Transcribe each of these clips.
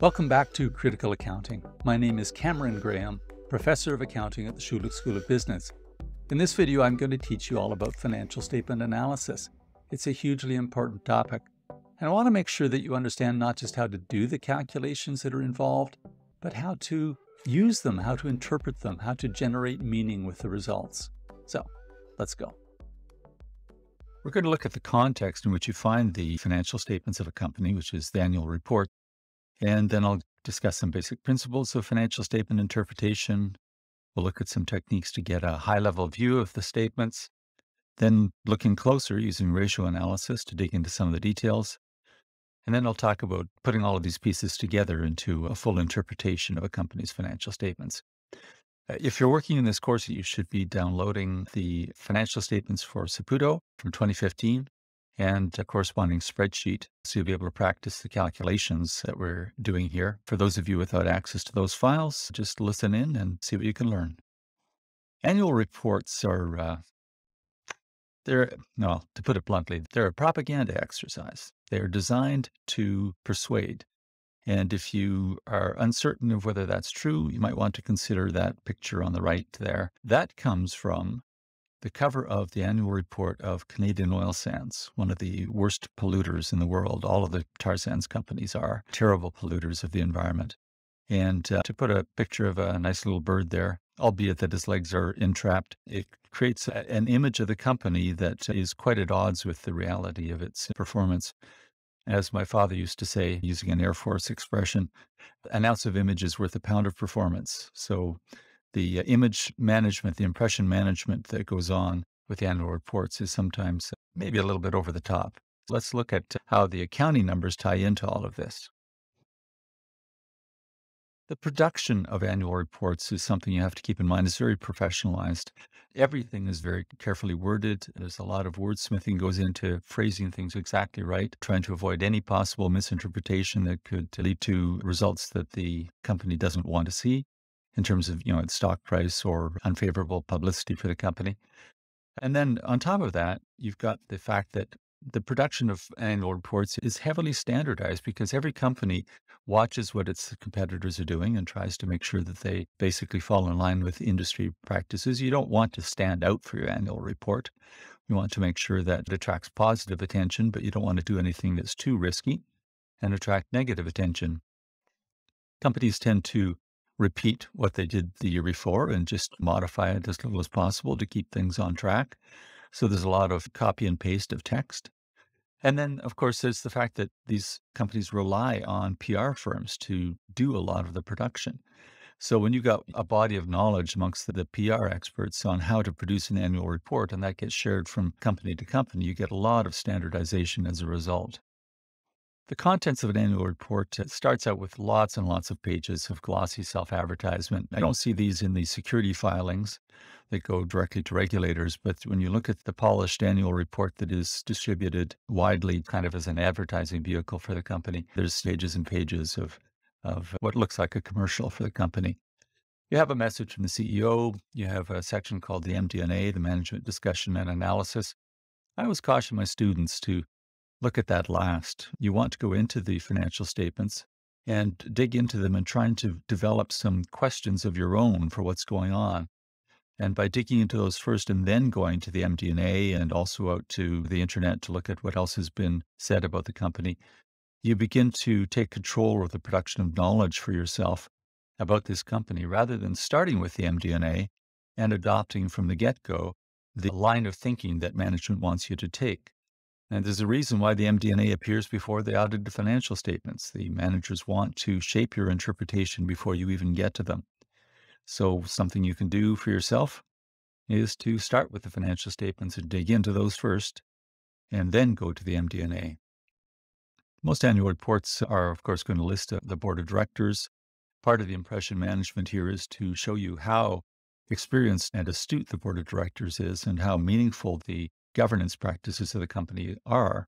Welcome back to Critical Accounting. My name is Cameron Graham, Professor of Accounting at the Schulich School of Business. In this video, I'm going to teach you all about financial statement analysis. It's a hugely important topic, and I want to make sure that you understand not just how to do the calculations that are involved, but how to use them, how to interpret them, how to generate meaning with the results. So, let's go. We're going to look at the context in which you find the financial statements of a company, which is the annual report. And then I'll discuss some basic principles of financial statement interpretation. We'll look at some techniques to get a high level view of the statements. Then looking closer using ratio analysis to dig into some of the details. And then I'll talk about putting all of these pieces together into a full interpretation of a company's financial statements. Uh, if you're working in this course, you should be downloading the financial statements for Saputo from 2015 and a corresponding spreadsheet. So you'll be able to practice the calculations that we're doing here. For those of you without access to those files, just listen in and see what you can learn. Annual reports are, uh, they're, well, to put it bluntly, they're a propaganda exercise. They're designed to persuade. And if you are uncertain of whether that's true, you might want to consider that picture on the right there. That comes from the cover of the annual report of Canadian Oil Sands, one of the worst polluters in the world. All of the tar sands companies are terrible polluters of the environment. And uh, to put a picture of a nice little bird there, albeit that his legs are entrapped, it creates a, an image of the company that is quite at odds with the reality of its performance. As my father used to say, using an Air Force expression, an ounce of image is worth a pound of performance. So the uh, image management, the impression management that goes on with the annual reports is sometimes maybe a little bit over the top. Let's look at how the accounting numbers tie into all of this. The production of annual reports is something you have to keep in mind. It's very professionalized. Everything is very carefully worded. There's a lot of wordsmithing goes into phrasing things exactly right, trying to avoid any possible misinterpretation that could lead to results that the company doesn't want to see in terms of, you know, its stock price or unfavorable publicity for the company. And then on top of that, you've got the fact that the production of annual reports is heavily standardized because every company watches what its competitors are doing and tries to make sure that they basically fall in line with industry practices. You don't want to stand out for your annual report. You want to make sure that it attracts positive attention, but you don't want to do anything that's too risky and attract negative attention. Companies tend to repeat what they did the year before and just modify it as little as possible to keep things on track. So there's a lot of copy and paste of text. And then, of course, there's the fact that these companies rely on PR firms to do a lot of the production. So when you've got a body of knowledge amongst the PR experts on how to produce an annual report, and that gets shared from company to company, you get a lot of standardization as a result. The contents of an annual report uh, starts out with lots and lots of pages of glossy self advertisement. I don't see these in the security filings that go directly to regulators, but when you look at the polished annual report that is distributed widely, kind of as an advertising vehicle for the company, there's pages and pages of, of what looks like a commercial for the company. You have a message from the CEO. You have a section called the MD&A, the Management Discussion and Analysis. I always caution my students to look at that last. You want to go into the financial statements and dig into them and trying to develop some questions of your own for what's going on. And by digging into those first and then going to the MD&A and also out to the internet to look at what else has been said about the company, you begin to take control of the production of knowledge for yourself about this company rather than starting with the MD&A and adopting from the get-go the line of thinking that management wants you to take. And there's a reason why the MD&A appears before the audited financial statements. The managers want to shape your interpretation before you even get to them. So something you can do for yourself is to start with the financial statements and dig into those first, and then go to the MD&A. Most annual reports are, of course, going to list the board of directors. Part of the impression management here is to show you how experienced and astute the board of directors is and how meaningful the governance practices of the company are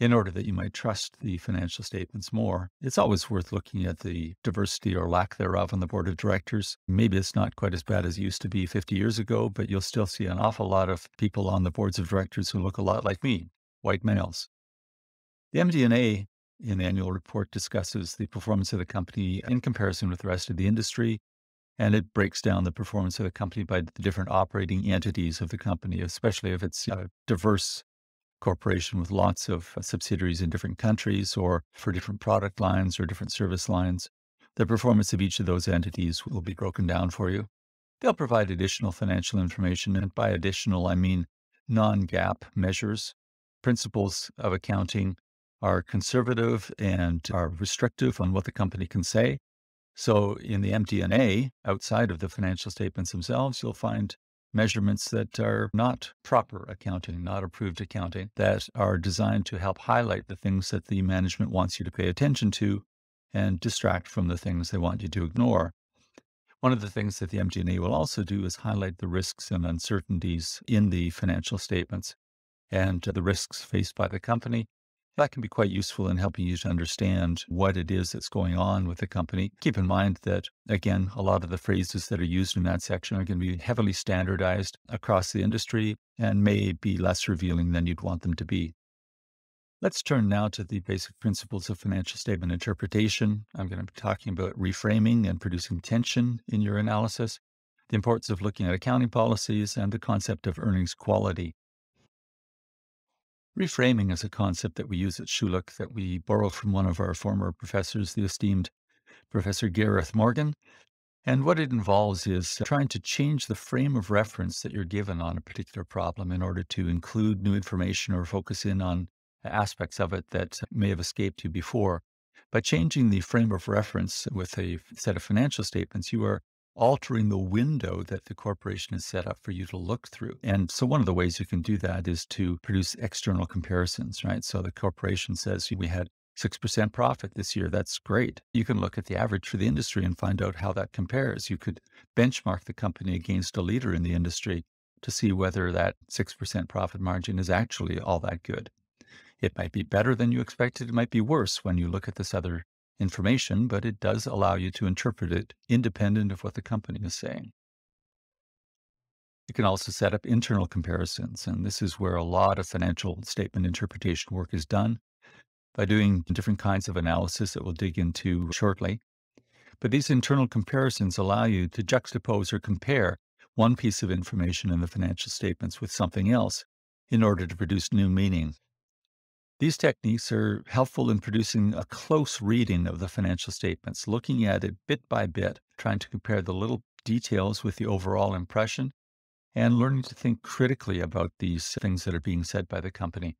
in order that you might trust the financial statements more. It's always worth looking at the diversity or lack thereof on the board of directors. Maybe it's not quite as bad as it used to be 50 years ago, but you'll still see an awful lot of people on the boards of directors who look a lot like me, white males. The MD&A in the annual report discusses the performance of the company in comparison with the rest of the industry. And it breaks down the performance of the company by the different operating entities of the company, especially if it's a diverse corporation with lots of uh, subsidiaries in different countries or for different product lines or different service lines. The performance of each of those entities will be broken down for you. They'll provide additional financial information, and by additional, I mean non GAAP measures. Principles of accounting are conservative and are restrictive on what the company can say. So in the MD&A, outside of the financial statements themselves, you'll find measurements that are not proper accounting, not approved accounting, that are designed to help highlight the things that the management wants you to pay attention to and distract from the things they want you to ignore. One of the things that the MD&A will also do is highlight the risks and uncertainties in the financial statements and the risks faced by the company. That can be quite useful in helping you to understand what it is that's going on with the company. Keep in mind that, again, a lot of the phrases that are used in that section are going to be heavily standardized across the industry and may be less revealing than you'd want them to be. Let's turn now to the basic principles of financial statement interpretation. I'm going to be talking about reframing and producing tension in your analysis, the importance of looking at accounting policies, and the concept of earnings quality. Reframing is a concept that we use at Schulich that we borrow from one of our former professors, the esteemed Professor Gareth Morgan. And what it involves is trying to change the frame of reference that you're given on a particular problem in order to include new information or focus in on aspects of it that may have escaped you before. By changing the frame of reference with a set of financial statements, you are altering the window that the corporation has set up for you to look through. And so one of the ways you can do that is to produce external comparisons, right? So the corporation says we had 6% profit this year. That's great. You can look at the average for the industry and find out how that compares. You could benchmark the company against a leader in the industry to see whether that 6% profit margin is actually all that good. It might be better than you expected. It might be worse when you look at this other information, but it does allow you to interpret it independent of what the company is saying. You can also set up internal comparisons, and this is where a lot of financial statement interpretation work is done by doing different kinds of analysis that we'll dig into shortly. But these internal comparisons allow you to juxtapose or compare one piece of information in the financial statements with something else in order to produce new meaning. These techniques are helpful in producing a close reading of the financial statements, looking at it bit by bit, trying to compare the little details with the overall impression, and learning to think critically about these things that are being said by the company.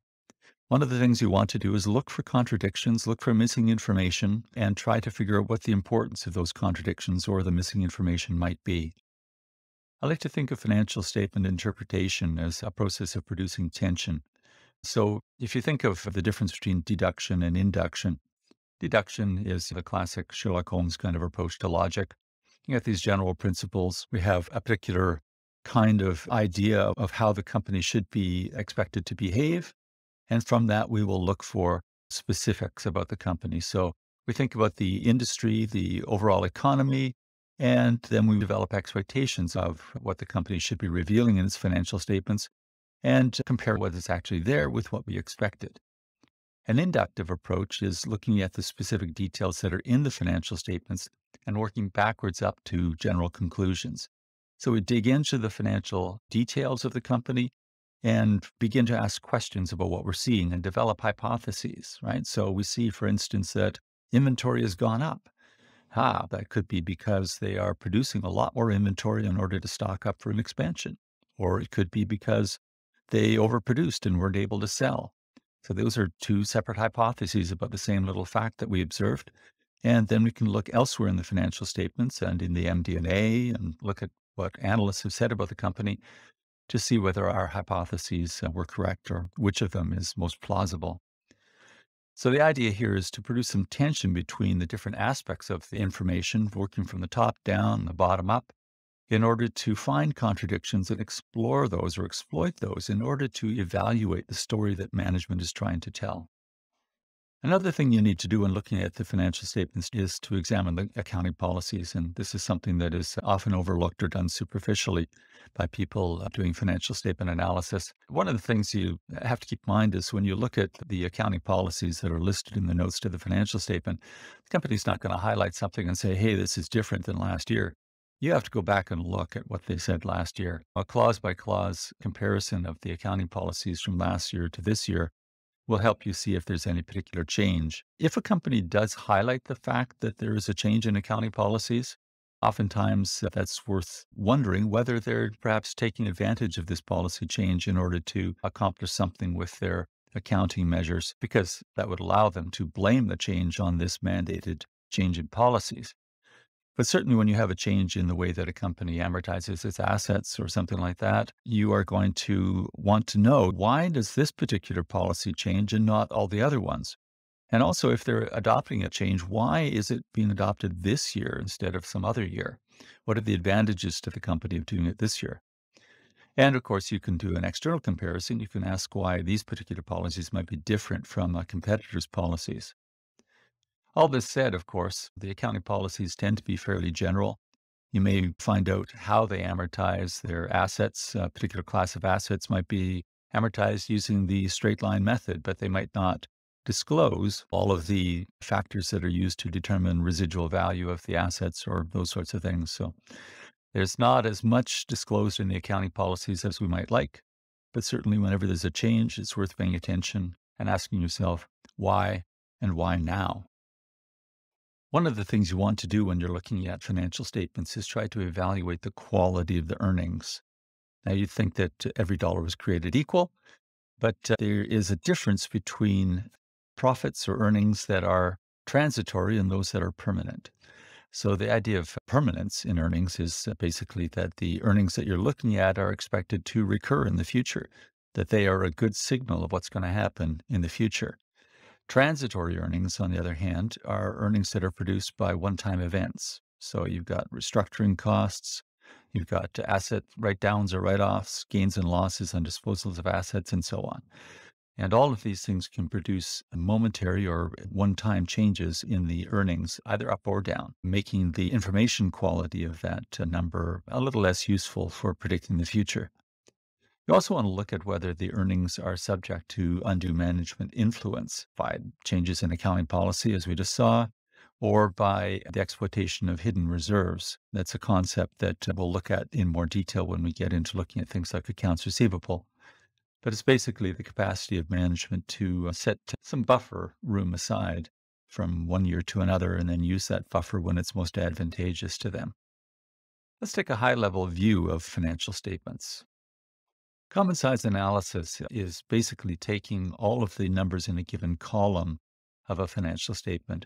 One of the things you want to do is look for contradictions, look for missing information, and try to figure out what the importance of those contradictions or the missing information might be. I like to think of financial statement interpretation as a process of producing tension. So if you think of the difference between deduction and induction, deduction is the classic Sherlock Holmes kind of approach to logic. You get these general principles. We have a particular kind of idea of how the company should be expected to behave. And from that, we will look for specifics about the company. So we think about the industry, the overall economy, and then we develop expectations of what the company should be revealing in its financial statements and compare what is actually there with what we expected. An inductive approach is looking at the specific details that are in the financial statements and working backwards up to general conclusions. So we dig into the financial details of the company and begin to ask questions about what we're seeing and develop hypotheses, right? So we see, for instance, that inventory has gone up. Ah, that could be because they are producing a lot more inventory in order to stock up for an expansion. Or it could be because they overproduced and weren't able to sell. So those are two separate hypotheses about the same little fact that we observed. And then we can look elsewhere in the financial statements and in the MD&A and look at what analysts have said about the company to see whether our hypotheses uh, were correct or which of them is most plausible. So the idea here is to produce some tension between the different aspects of the information, working from the top down, the bottom up, in order to find contradictions and explore those or exploit those in order to evaluate the story that management is trying to tell. Another thing you need to do when looking at the financial statements is to examine the accounting policies. And this is something that is often overlooked or done superficially by people uh, doing financial statement analysis. One of the things you have to keep in mind is when you look at the accounting policies that are listed in the notes to the financial statement, the company's not going to highlight something and say, hey, this is different than last year. You have to go back and look at what they said last year. A clause by clause comparison of the accounting policies from last year to this year will help you see if there's any particular change. If a company does highlight the fact that there is a change in accounting policies, oftentimes uh, that's worth wondering whether they're perhaps taking advantage of this policy change in order to accomplish something with their accounting measures, because that would allow them to blame the change on this mandated change in policies. But certainly, when you have a change in the way that a company amortizes its assets or something like that, you are going to want to know why does this particular policy change and not all the other ones? And also, if they're adopting a change, why is it being adopted this year instead of some other year? What are the advantages to the company of doing it this year? And of course, you can do an external comparison. You can ask why these particular policies might be different from a competitor's policies. All this said, of course, the accounting policies tend to be fairly general. You may find out how they amortize their assets. A particular class of assets might be amortized using the straight line method, but they might not disclose all of the factors that are used to determine residual value of the assets or those sorts of things. So there's not as much disclosed in the accounting policies as we might like. But certainly, whenever there's a change, it's worth paying attention and asking yourself why and why now. One of the things you want to do when you're looking at financial statements is try to evaluate the quality of the earnings. Now, you'd think that every dollar was created equal, but uh, there is a difference between profits or earnings that are transitory and those that are permanent. So, the idea of permanence in earnings is basically that the earnings that you're looking at are expected to recur in the future, that they are a good signal of what's going to happen in the future. Transitory earnings, on the other hand, are earnings that are produced by one time events. So you've got restructuring costs, you've got asset write downs or write offs, gains and losses on disposals of assets, and so on. And all of these things can produce momentary or one time changes in the earnings, either up or down, making the information quality of that uh, number a little less useful for predicting the future. You also want to look at whether the earnings are subject to undue management influence by changes in accounting policy, as we just saw, or by the exploitation of hidden reserves. That's a concept that we'll look at in more detail when we get into looking at things like accounts receivable. But it's basically the capacity of management to uh, set some buffer room aside from one year to another and then use that buffer when it's most advantageous to them. Let's take a high level view of financial statements. Common size analysis is basically taking all of the numbers in a given column of a financial statement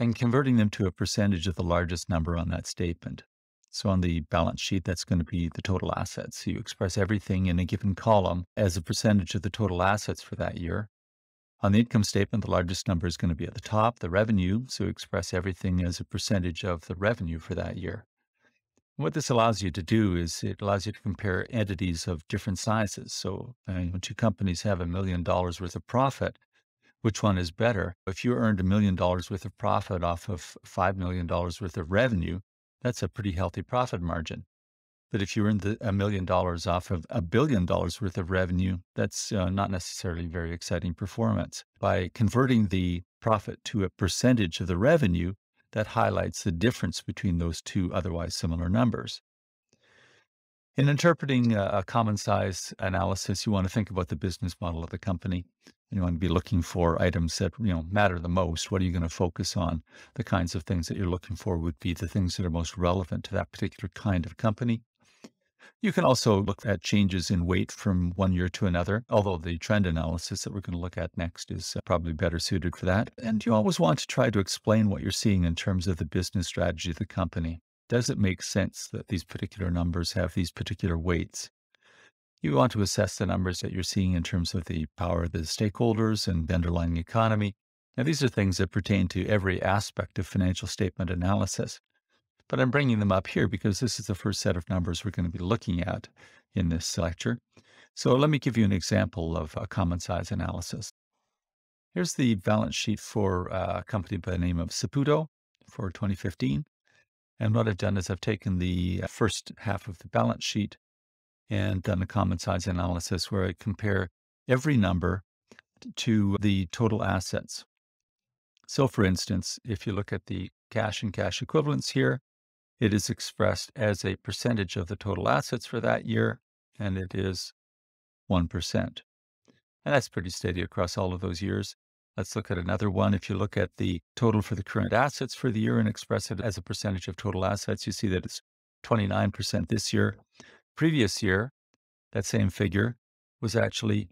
and converting them to a percentage of the largest number on that statement. So on the balance sheet, that's going to be the total assets. So You express everything in a given column as a percentage of the total assets for that year. On the income statement, the largest number is going to be at the top, the revenue. So express everything as a percentage of the revenue for that year. What this allows you to do is it allows you to compare entities of different sizes. So uh, when two companies have a million dollars worth of profit, which one is better? If you earned a million dollars worth of profit off of $5 million worth of revenue, that's a pretty healthy profit margin. But if you earned a million dollars off of a billion dollars worth of revenue, that's uh, not necessarily very exciting performance. By converting the profit to a percentage of the revenue, that highlights the difference between those two otherwise similar numbers. In interpreting a, common size analysis, you want to think about the business model of the company. And you want to be looking for items that you know matter the most. What are you going to focus on? The kinds of things that you're looking for would be the things that are most relevant to that particular kind of company. You can also look at changes in weight from one year to another, although the trend analysis that we're going to look at next is uh, probably better suited for that. And you always want to try to explain what you're seeing in terms of the business strategy of the company. Does it make sense that these particular numbers have these particular weights? You want to assess the numbers that you're seeing in terms of the power of the stakeholders and the underlying economy. Now, these are things that pertain to every aspect of financial statement analysis. But I'm bringing them up here because this is the first set of numbers we're going to be looking at in this lecture. So let me give you an example of a common size analysis. Here's the balance sheet for uh, a company by the name of Saputo for 2015. And what I've done is I've taken the first half of the balance sheet and done a common size analysis where I compare every number to the total assets. So, for instance, if you look at the cash and cash equivalents here, it is expressed as a percentage of the total assets for that year, and it is 1%. And that's pretty steady across all of those years. Let's look at another one. If you look at the total for the current assets for the year and express it as a percentage of total assets, you see that it's 29% this year. Previous year, that same figure was actually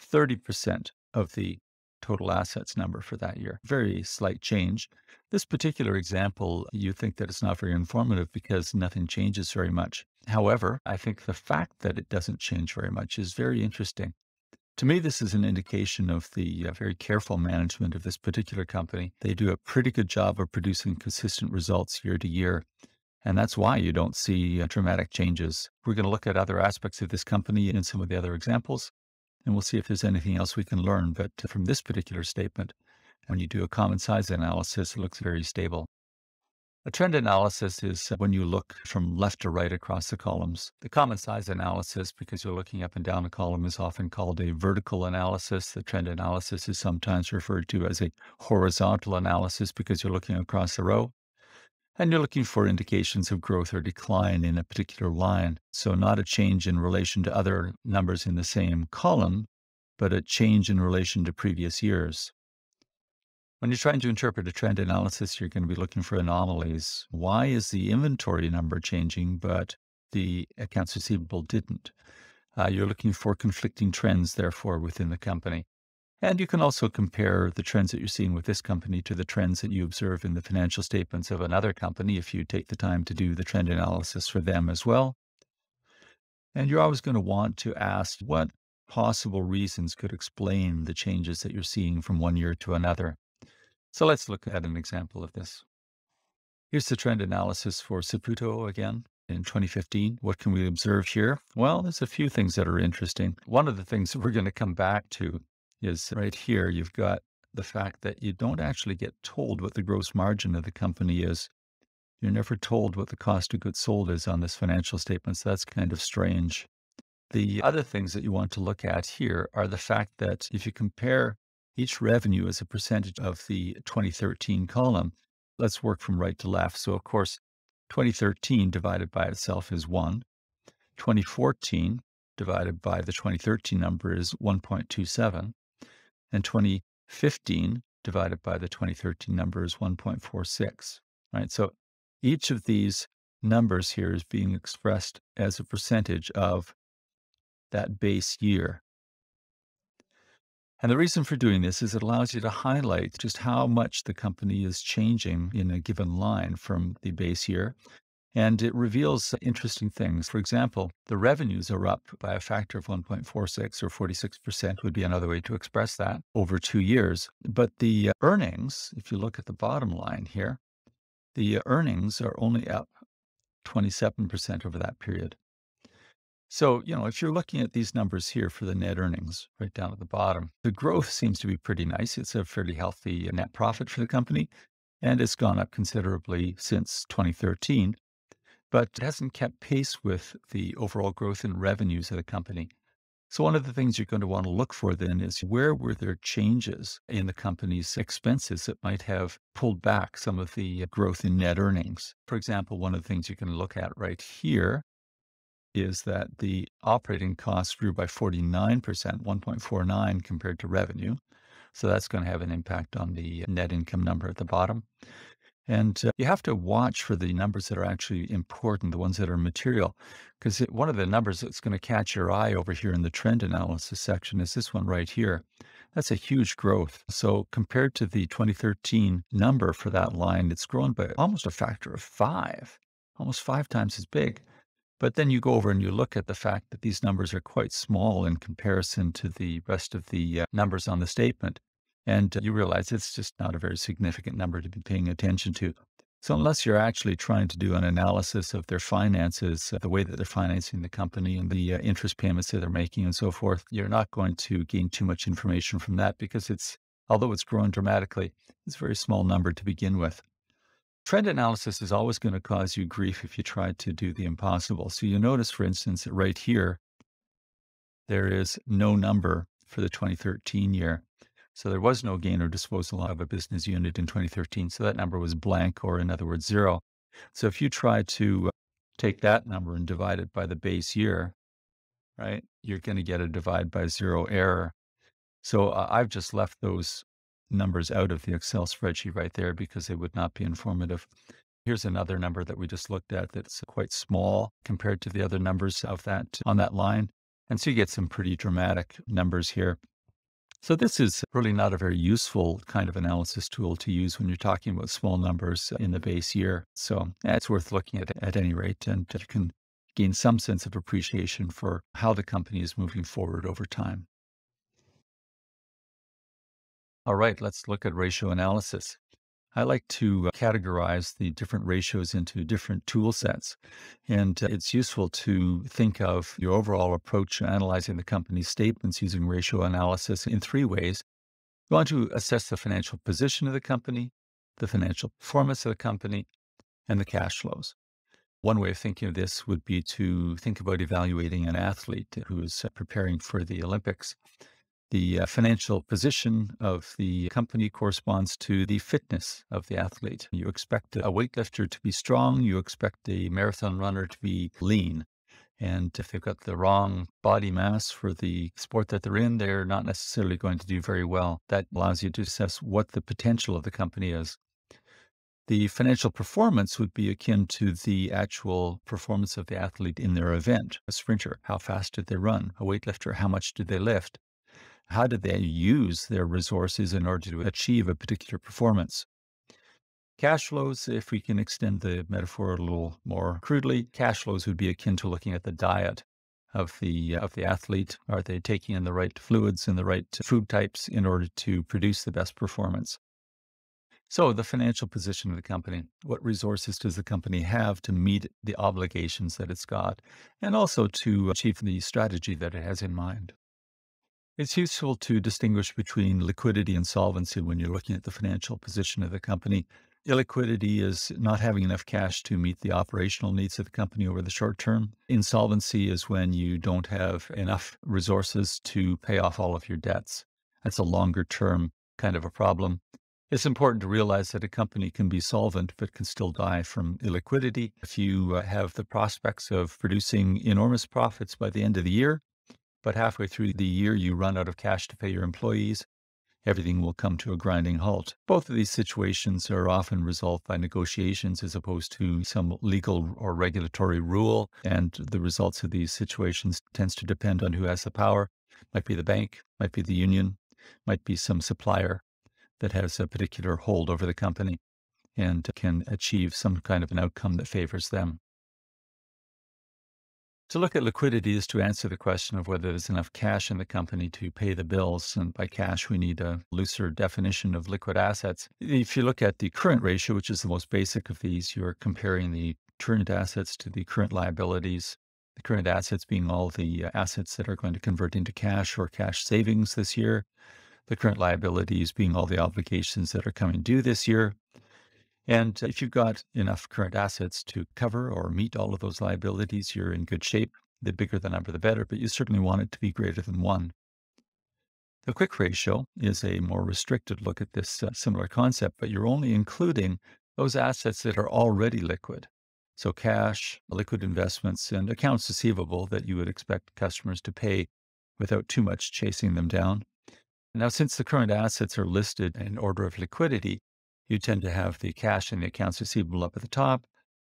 30% of the total assets number for that year. Very slight change. This particular example, you think that it's not very informative because nothing changes very much. However, I think the fact that it doesn't change very much is very interesting. To me, this is an indication of the uh, very careful management of this particular company. They do a pretty good job of producing consistent results year to year. And that's why you don't see uh, dramatic changes. We're going to look at other aspects of this company in some of the other examples, and we'll see if there's anything else we can learn. But from this particular statement, when you do a common size analysis, it looks very stable. A trend analysis is uh, when you look from left to right across the columns. The common size analysis, because you're looking up and down a column, is often called a vertical analysis. The trend analysis is sometimes referred to as a horizontal analysis because you're looking across the row. And you're looking for indications of growth or decline in a particular line. So, not a change in relation to other numbers in the same column, but a change in relation to previous years. When you're trying to interpret a trend analysis, you're going to be looking for anomalies. Why is the inventory number changing, but the accounts receivable didn't? Uh, you're looking for conflicting trends, therefore, within the company. And you can also compare the trends that you're seeing with this company to the trends that you observe in the financial statements of another company if you take the time to do the trend analysis for them as well. And you're always going to want to ask what possible reasons could explain the changes that you're seeing from one year to another. So let's look at an example of this. Here's the trend analysis for Saputo again in 2015. What can we observe here? Well, there's a few things that are interesting. One of the things that we're going to come back to is right here. You've got the fact that you don't actually get told what the gross margin of the company is. You're never told what the cost of goods sold is on this financial statement. So that's kind of strange. The other things that you want to look at here are the fact that if you compare each revenue as a percentage of the 2013 column. Let's work from right to left. So, of course, 2013 divided by itself is 1. 2014 divided by the 2013 number is 1.27. And 2015 divided by the 2013 number is 1.46. Right? So each of these numbers here is being expressed as a percentage of that base year. And the reason for doing this is it allows you to highlight just how much the company is changing in a given line from the base year. And it reveals interesting things. For example, the revenues are up by a factor of 1.46 or 46% would be another way to express that over two years. But the earnings, if you look at the bottom line here, the earnings are only up 27% over that period. So, you know, if you're looking at these numbers here for the net earnings right down at the bottom, the growth seems to be pretty nice. It's a fairly healthy net profit for the company, and it's gone up considerably since 2013, but it hasn't kept pace with the overall growth in revenues of the company. So, one of the things you're going to want to look for then is where were there changes in the company's expenses that might have pulled back some of the uh, growth in net earnings? For example, one of the things you can look at right here is that the operating costs grew by 49%, 1.49 compared to revenue. So that's going to have an impact on the uh, net income number at the bottom. And uh, you have to watch for the numbers that are actually important, the ones that are material, because one of the numbers that's going to catch your eye over here in the trend analysis section is this one right here. That's a huge growth. So compared to the 2013 number for that line, it's grown by almost a factor of five, almost five times as big. But then you go over and you look at the fact that these numbers are quite small in comparison to the rest of the uh, numbers on the statement. And you realize it's just not a very significant number to be paying attention to. So, unless you're actually trying to do an analysis of their finances, the way that they're financing the company and the uh, interest payments that they're making and so forth, you're not going to gain too much information from that because it's although it's grown dramatically, it's a very small number to begin with. Trend analysis is always going to cause you grief if you try to do the impossible. So you notice, for instance, that right here, there is no number for the 2013 year. So there was no gain or disposal of a business unit in 2013. So that number was blank, or in other words, zero. So if you try to take that number and divide it by the base year, right, you're going to get a divide by zero error. So uh, I've just left those numbers out of the Excel spreadsheet right there because they would not be informative. Here's another number that we just looked at that's quite small compared to the other numbers of that on that line. And so you get some pretty dramatic numbers here. So this is really not a very useful kind of analysis tool to use when you're talking about small numbers in the base year. So it's worth looking at at any rate, and you can gain some sense of appreciation for how the company is moving forward over time. All right, let's look at ratio analysis. I like to uh, categorize the different ratios into different tool sets. And uh, it's useful to think of your overall approach to analyzing the company's statements using ratio analysis in three ways. You want to assess the financial position of the company, the financial performance of the company, and the cash flows. One way of thinking of this would be to think about evaluating an athlete who is uh, preparing for the Olympics the uh, financial position of the company corresponds to the fitness of the athlete. You expect a weightlifter to be strong, you expect a marathon runner to be lean. And if they've got the wrong body mass for the sport that they're in, they're not necessarily going to do very well. That allows you to assess what the potential of the company is. The financial performance would be akin to the actual performance of the athlete in their event. A sprinter, how fast did they run? A weightlifter, how much did they lift? How do they use their resources in order to achieve a particular performance? Cash flows, if we can extend the metaphor a little more crudely, cash flows would be akin to looking at the diet of the of the athlete. Are they taking in the right fluids and the right food types in order to produce the best performance? So, the financial position of the company. What resources does the company have to meet the obligations that it's got and also to achieve the strategy that it has in mind? It's useful to distinguish between liquidity and solvency when you're looking at the financial position of the company. Illiquidity is not having enough cash to meet the operational needs of the company over the short term. Insolvency is when you don't have enough resources to pay off all of your debts. That's a longer term kind of a problem. It's important to realize that a company can be solvent but can still die from illiquidity. If you uh, have the prospects of producing enormous profits by the end of the year, but halfway through the year you run out of cash to pay your employees, everything will come to a grinding halt. Both of these situations are often resolved by negotiations as opposed to some legal or regulatory rule. And the results of these situations tends to depend on who has the power. Might be the bank, might be the union, might be some supplier that has a particular hold over the company and can achieve some kind of an outcome that favors them. To look at liquidity is to answer the question of whether there's enough cash in the company to pay the bills. And by cash, we need a looser definition of liquid assets. If you look at the current ratio, which is the most basic of these, you're comparing the current assets to the current liabilities. The current assets being all the uh, assets that are going to convert into cash or cash savings this year. The current liabilities being all the obligations that are coming due this year. And if you've got enough current assets to cover or meet all of those liabilities, you're in good shape. The bigger the number, the better, but you certainly want it to be greater than one. The quick ratio is a more restricted look at this uh, similar concept, but you're only including those assets that are already liquid. So cash, liquid investments, and accounts receivable that you would expect customers to pay without too much chasing them down. Now, since the current assets are listed in order of liquidity, you tend to have the cash and the accounts receivable up at the top.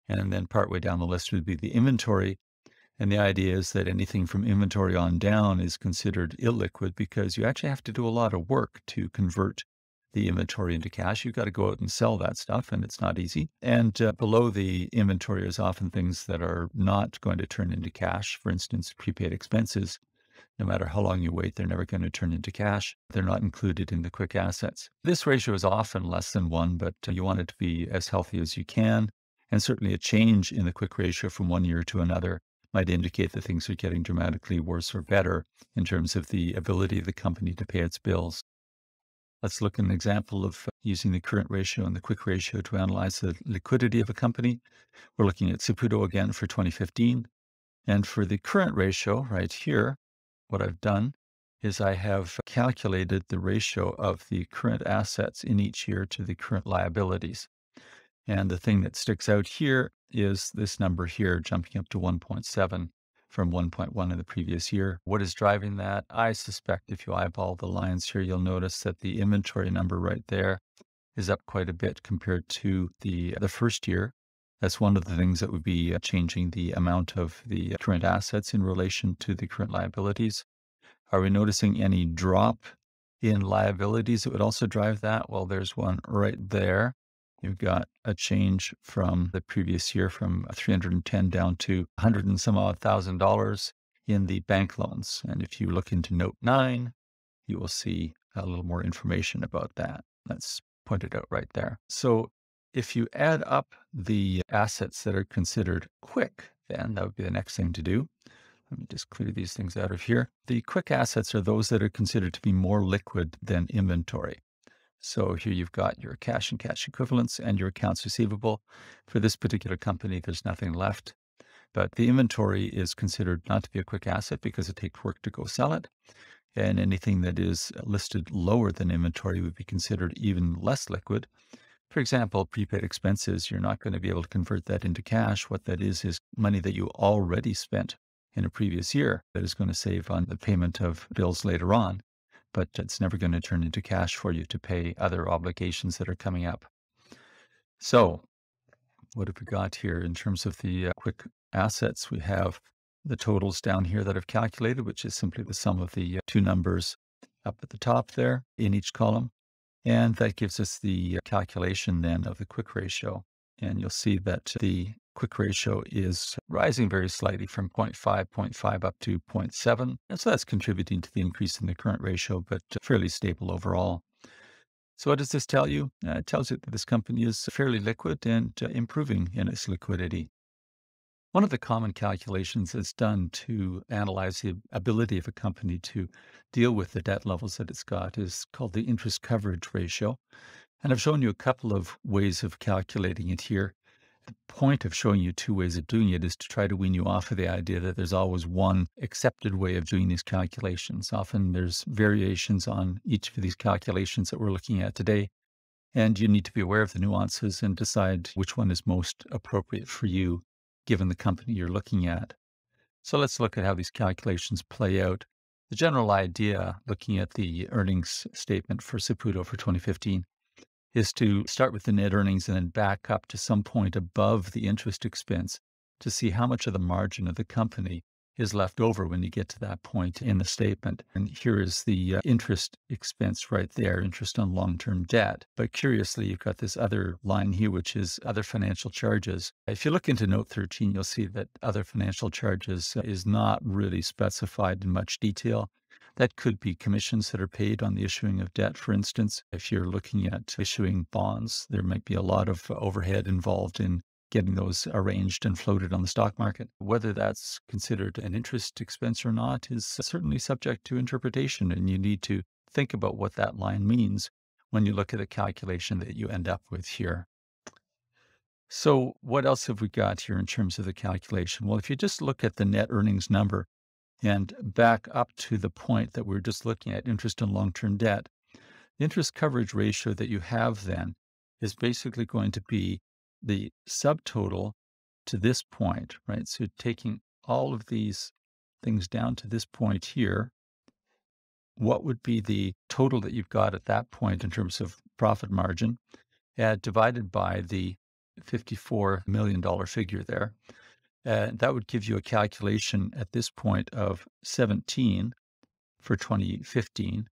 And then partway down the list would be the inventory. And the idea is that anything from inventory on down is considered illiquid because you actually have to do a lot of work to convert the inventory into cash. You've got to go out and sell that stuff, and it's not easy. And uh, below the inventory is often things that are not going to turn into cash. For instance, prepaid expenses no matter how long you wait, they're never going to turn into cash. They're not included in the quick assets. This ratio is often less than one, but uh, you want it to be as healthy as you can. And certainly a change in the quick ratio from one year to another might indicate that things are getting dramatically worse or better in terms of the ability of the company to pay its bills. Let's look at an example of using the current ratio and the quick ratio to analyze the liquidity of a company. We're looking at Saputo again for 2015. And for the current ratio right here, what I've done is I have calculated the ratio of the current assets in each year to the current liabilities. And the thing that sticks out here is this number here jumping up to 1.7 from 1.1 in the previous year. What is driving that? I suspect if you eyeball the lines here, you'll notice that the inventory number right there is up quite a bit compared to the, the first year. That's one of the things that would be uh, changing the amount of the current assets in relation to the current liabilities. Are we noticing any drop in liabilities that would also drive that? Well, there's one right there. You've got a change from the previous year from 310 down to 100 and some odd thousand dollars in the bank loans. And if you look into note nine, you will see a little more information about that. That's pointed out right there. So if you add up the assets that are considered quick, then that would be the next thing to do. Let me just clear these things out of here. The quick assets are those that are considered to be more liquid than inventory. So here you've got your cash and cash equivalents and your accounts receivable. For this particular company, there's nothing left. But the inventory is considered not to be a quick asset because it takes work to go sell it. And anything that is listed lower than inventory would be considered even less liquid. For example, prepaid expenses, you're not going to be able to convert that into cash. What that is, is money that you already spent in a previous year that is going to save on the payment of bills later on but it's never going to turn into cash for you to pay other obligations that are coming up. So, what have we got here in terms of the uh, quick assets? We have the totals down here that I've calculated, which is simply the sum of the uh, two numbers up at the top there in each column. And that gives us the uh, calculation then of the quick ratio. And you'll see that the quick ratio is rising very slightly from 0.5, 0.5 up to 0.7. And so that's contributing to the increase in the current ratio, but fairly stable overall. So what does this tell you? Uh, it tells you that this company is fairly liquid and uh, improving in its liquidity. One of the common calculations that's done to analyze the ability of a company to deal with the debt levels that it's got is called the interest coverage ratio. And I've shown you a couple of ways of calculating it here the point of showing you two ways of doing it is to try to wean you off of the idea that there's always one accepted way of doing these calculations. Often there's variations on each of these calculations that we're looking at today. And you need to be aware of the nuances and decide which one is most appropriate for you, given the company you're looking at. So let's look at how these calculations play out. The general idea, looking at the earnings statement for Saputo for 2015, is to start with the net earnings and then back up to some point above the interest expense to see how much of the margin of the company is left over when you get to that point in the statement. And here is the uh, interest expense right there, interest on long term debt. But curiously, you've got this other line here, which is other financial charges. If you look into note 13, you'll see that other financial charges is not really specified in much detail. That could be commissions that are paid on the issuing of debt, for instance. If you're looking at issuing bonds, there might be a lot of overhead involved in getting those arranged and floated on the stock market. Whether that's considered an interest expense or not is certainly subject to interpretation, and you need to think about what that line means when you look at the calculation that you end up with here. So, what else have we got here in terms of the calculation? Well, if you just look at the net earnings number, and back up to the point that we are just looking at interest and long term debt, the interest coverage ratio that you have then is basically going to be the subtotal to this point, right? So taking all of these things down to this point here, what would be the total that you've got at that point in terms of profit margin, uh, divided by the $54 million figure there. Uh, that would give you a calculation at this point of 17 for 2015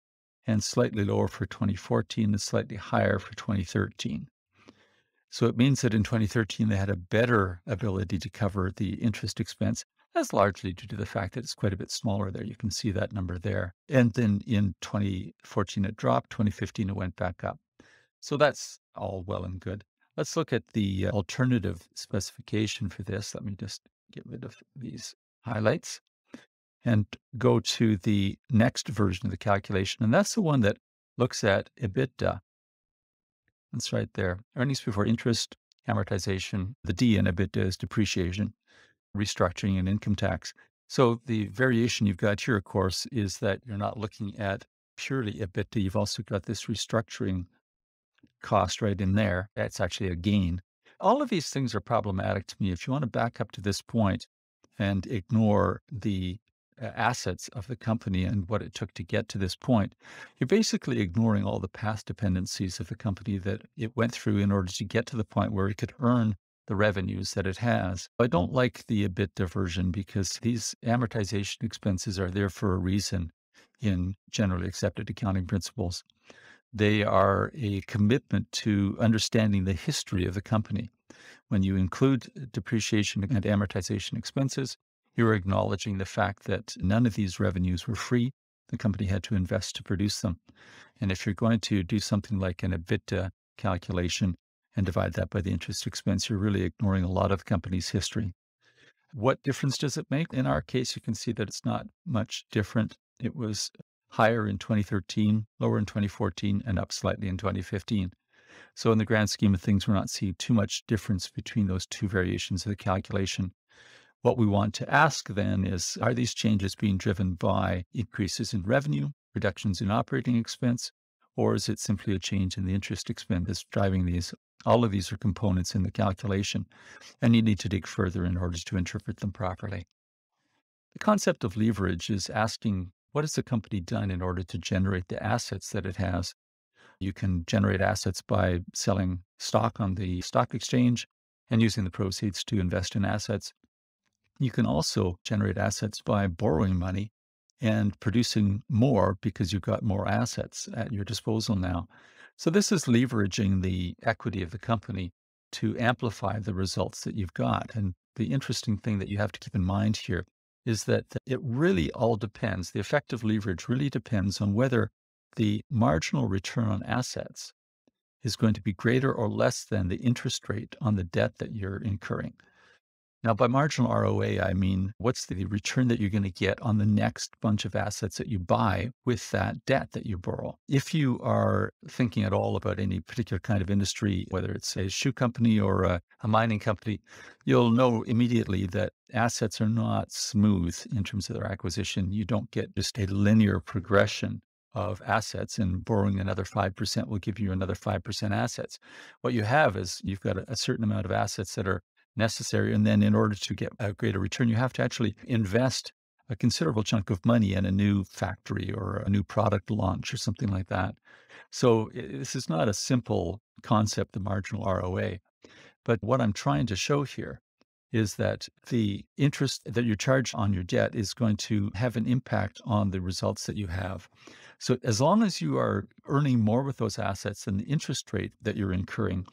and slightly lower for 2014 and slightly higher for 2013. So it means that in 2013, they had a better ability to cover the interest expense. That's largely due to the fact that it's quite a bit smaller there. You can see that number there. And then in 2014, it dropped. 2015, it went back up. So that's all well and good. Let's look at the uh, alternative specification for this. Let me just get rid of these highlights and go to the next version of the calculation. And that's the one that looks at EBITDA. That's right there. Earnings before interest, amortization. The D in EBITDA is depreciation, restructuring, and income tax. So the variation you've got here, of course, is that you're not looking at purely EBITDA. You've also got this restructuring cost right in there. That's actually a gain. All of these things are problematic to me. If you want to back up to this point and ignore the assets of the company and what it took to get to this point, you're basically ignoring all the past dependencies of the company that it went through in order to get to the point where it could earn the revenues that it has. I don't mm-hmm. like the EBITDA diversion because these amortization expenses are there for a reason in generally accepted accounting principles. They are a commitment to understanding the history of the company. When you include depreciation and amortization expenses, you're acknowledging the fact that none of these revenues were free. The company had to invest to produce them. And if you're going to do something like an EBITDA calculation and divide that by the interest expense, you're really ignoring a lot of the company's history. What difference does it make? In our case, you can see that it's not much different. It was higher in 2013, lower in 2014, and up slightly in 2015. So, in the grand scheme of things, we're not seeing too much difference between those two variations of the calculation. What we want to ask then is Are these changes being driven by increases in revenue, reductions in operating expense, or is it simply a change in the interest expense that's driving these? All of these are components in the calculation, and you need to dig further in order to interpret them properly. The concept of leverage is asking what has the company done in order to generate the assets that it has? You can generate assets by selling stock on the stock exchange and using the proceeds to invest in assets. You can also generate assets by borrowing money and producing more because you've got more assets at your disposal now. So, this is leveraging the equity of the company to amplify the results that you've got. And the interesting thing that you have to keep in mind here is that it really all depends. The effective leverage really depends on whether the marginal return on assets is going to be greater or less than the interest rate on the debt that you're incurring. Now, by marginal ROA, I mean what's the return that you're going to get on the next bunch of assets that you buy with that debt that you borrow. If you are thinking at all about any particular kind of industry, whether it's a shoe company or a, a mining company, you'll know immediately that assets are not smooth in terms of their acquisition. You don't get just a linear progression of assets and borrowing another 5% will give you another 5% assets. What you have is you've got a, a certain amount of assets that are necessary. And then in order to get a greater return, you have to actually invest a considerable chunk of money in a new factory or a new product launch or something like that. So this is not a simple concept, the marginal ROA. But what I'm trying to show here is that the interest that you charge on your debt is going to have an impact on the results that you have. So as long as you are earning more with those assets than the interest rate that you're incurring,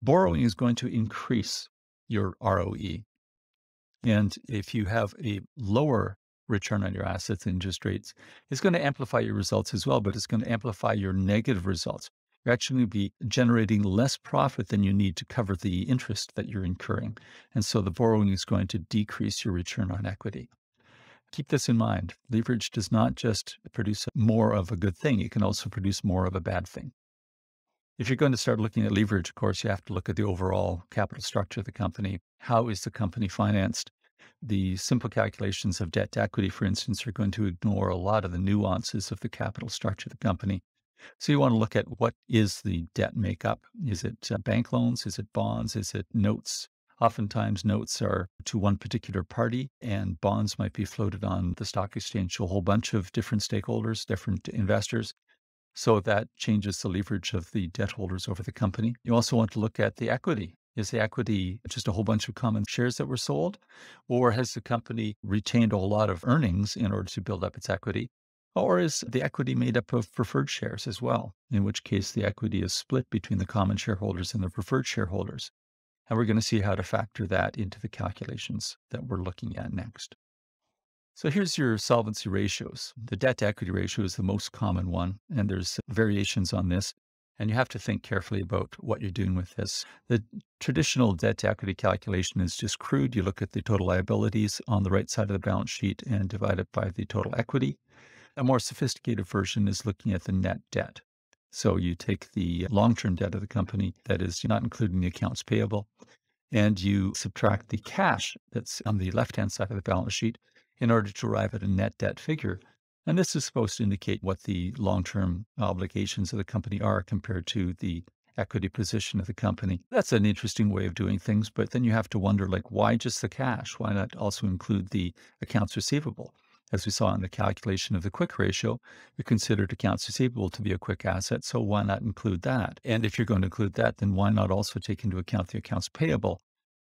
borrowing is going to increase your ROE. And if you have a lower return on your assets and interest rates, it's going to amplify your results as well, but it's going to amplify your negative results. You're actually going to be generating less profit than you need to cover the interest that you're incurring. And so the borrowing is going to decrease your return on equity. Keep this in mind. Leverage does not just produce more of a good thing, it can also produce more of a bad thing. If you're going to start looking at leverage, of course, you have to look at the overall capital structure of the company. How is the company financed? The simple calculations of debt to equity, for instance, are going to ignore a lot of the nuances of the capital structure of the company. So you want to look at what is the debt makeup? Is it uh, bank loans? Is it bonds? Is it notes? Oftentimes, notes are to one particular party, and bonds might be floated on the stock exchange to a whole bunch of different stakeholders, different investors. So that changes the leverage of the debt holders over the company. You also want to look at the equity. Is the equity just a whole bunch of common shares that were sold? Or has the company retained a lot of earnings in order to build up its equity? Or is the equity made up of preferred shares as well? In which case, the equity is split between the common shareholders and the preferred shareholders. And we're going to see how to factor that into the calculations that we're looking at next. So here's your solvency ratios. The debt to equity ratio is the most common one, and there's variations on this. And you have to think carefully about what you're doing with this. The traditional debt to equity calculation is just crude. You look at the total liabilities on the right side of the balance sheet and divide it by the total equity. A more sophisticated version is looking at the net debt. So you take the long term debt of the company, that is not including the accounts payable, and you subtract the cash that's on the left hand side of the balance sheet in order to arrive at a net debt figure. And this is supposed to indicate what the long term obligations of the company are compared to the equity position of the company. That's an interesting way of doing things, but then you have to wonder like why just the cash? Why not also include the accounts receivable? As we saw in the calculation of the quick ratio, we considered accounts receivable to be a quick asset, so why not include that? And if you're going to include that, then why not also take into account the accounts payable?